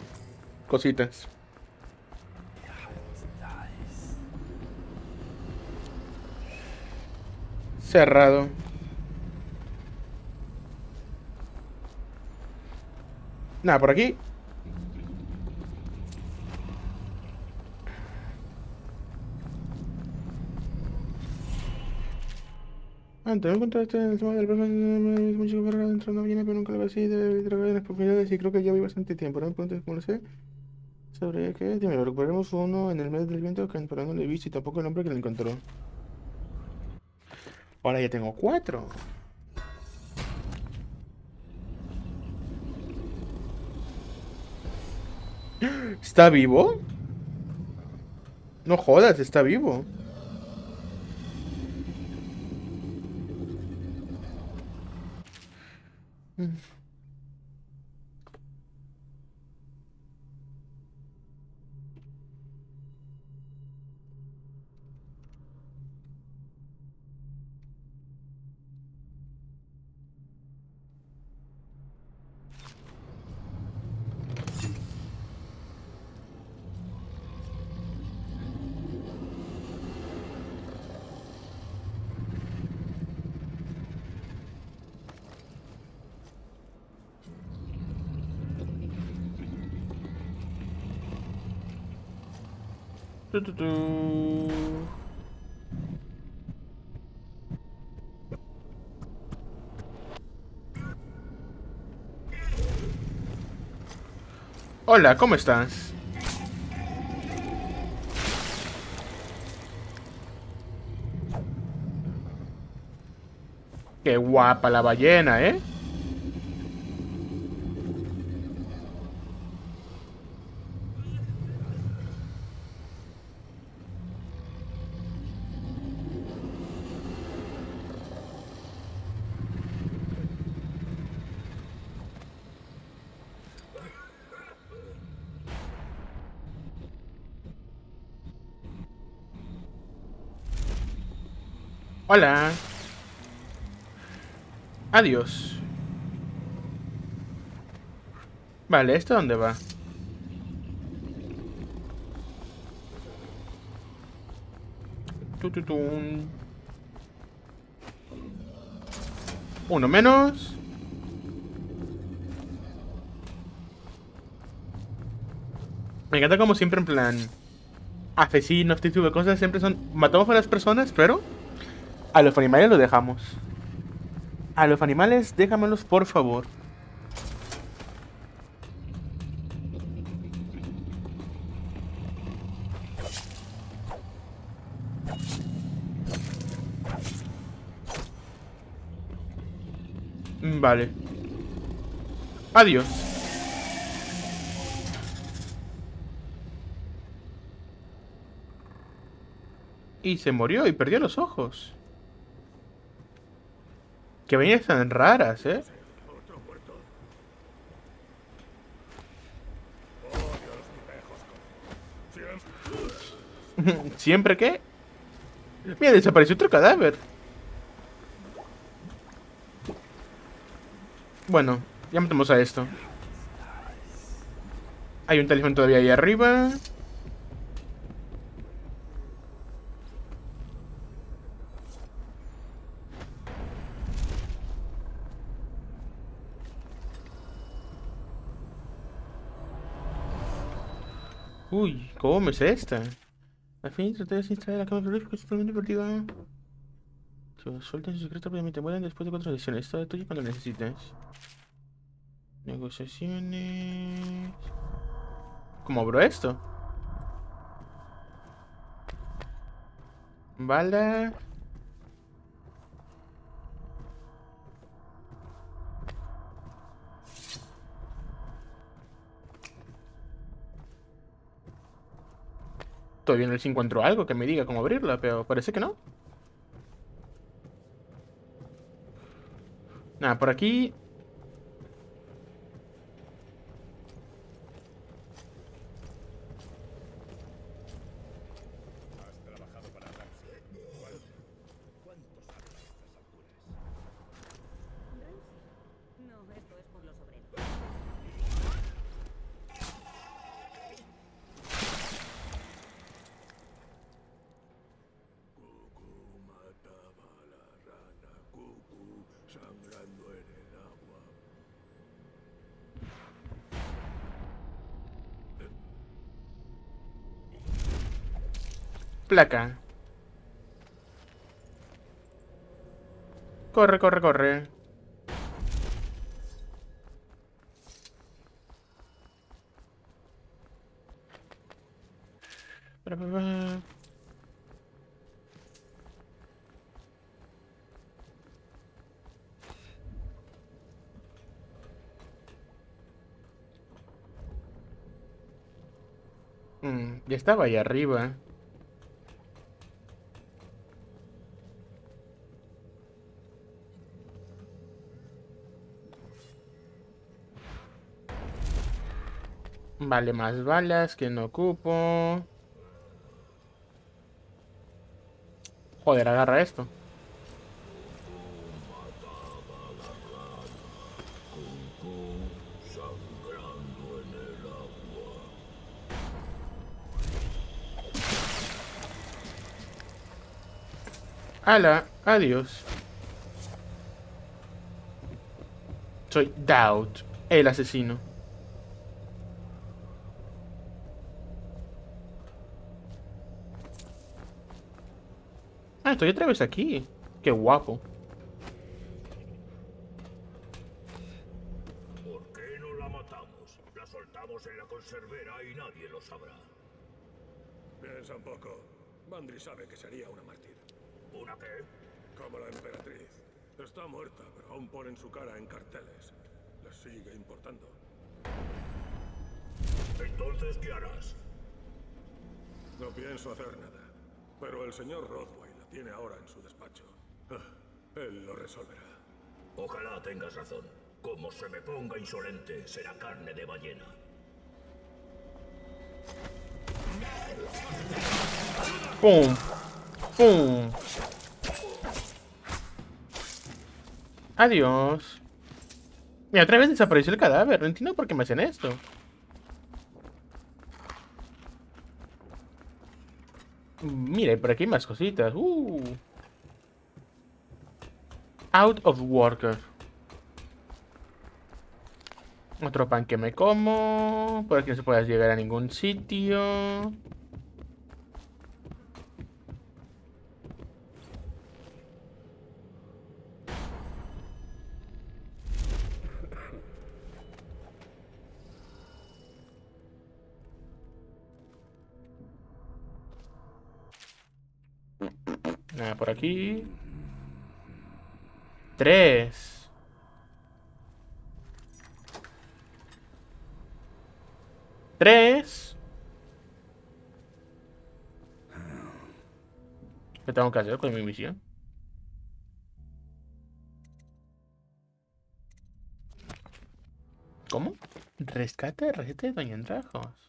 cositas. Cerrado. Nada, por aquí. Antes no encontraste en el tema del es muy chico para dentro de una ballena, pero nunca lo así de trabajar en las propiedades y creo que ya vi bastante tiempo. No me preguntes cómo lo sé. ¿Sobre qué? Dime, recuperemos uno en el mes del viento que pero no lo he visto y tampoco el hombre que lo encontró. Ahora ya tengo cuatro. ¿Está vivo? No jodas, está vivo. Mm. Hola, ¿cómo estás? Qué guapa la ballena, ¿eh? Hola. Adiós. Vale, ¿esto dónde va? Uno menos. Me encanta como siempre en plan... Asesinos, este tipo de cosas siempre son... Matamos a las personas, pero... A los animales los dejamos. A los animales déjamelos por favor. Mm, Vale. Adiós. Y se murió y perdió los ojos. Que venían tan raras, ¿eh? ¿Siempre qué? Mira, desapareció otro cadáver. Bueno, ya metemos a esto. Hay un talismán todavía ahí arriba. ¿Cómo es esta? Al fin traté de instalar la cámara frigorífica es totalmente perdida. Si sueltan su secreto obviamente mueren después de cuatro sesiones. Esto de tuyo cuando necesites. Negociaciones. ¿Cómo abro esto? Vale. Todavía no encuentro algo que me diga cómo abrirla, pero parece que no. Nada, por aquí... No, esto es por los obreros. sangrando en el agua. Placa. Corre, corre, corre. Mm, ya estaba ahí arriba. Vale, más balas que no ocupo. Joder, agarra esto. Ala, adiós. Soy Doubt, el asesino. Estoy otra vez aquí. Qué guapo. ¿Por qué no la matamos? La soltamos en la conservera y nadie lo sabrá. Piensa un poco. Bandri sabe que sería una mártir. ¿Una qué? Como la emperatriz. Está muerta, pero aún ponen su cara en carteles. La sigue importando. Entonces, ¿qué harás? No pienso hacer nada. Pero el señor Rothway la tiene ahora en su despacho. Ah, él lo resolverá. Ojalá tengas razón. Como se me ponga insolente, será carne de ballena. ¡Pum! ¡Pum! Adiós. Mira, otra vez desapareció el cadáver. No entiendo por qué me hacen esto. Mira, y por aquí hay más cositas. Uh. Out of worker. Otro pan que me como. Por aquí no se puede llegar a ningún sitio. Por aquí. Tres. Tres. ¿Qué tengo que hacer con mi misión? ¿Cómo? Rescate, receta de Doña Andrajos.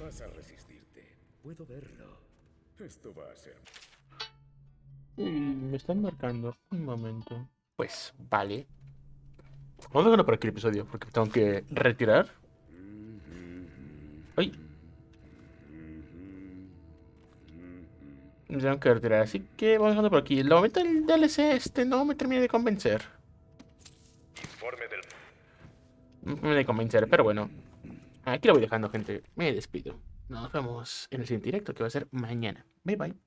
Vas a resistirte. Puedo verlo. Esto va a ser... Me están marcando. Un momento. Pues, vale. Vamos a dejarlo por aquí el episodio, porque tengo que retirar. ¡Ay! Me tengo que retirar, así que vamos a dejarlo por aquí. El momento del DLC este no me termina de convencer. Informe del... No me termina de convencer, pero bueno. Aquí lo voy dejando, gente. Me despido. Nos vemos en el siguiente directo que va a ser mañana. Bye bye.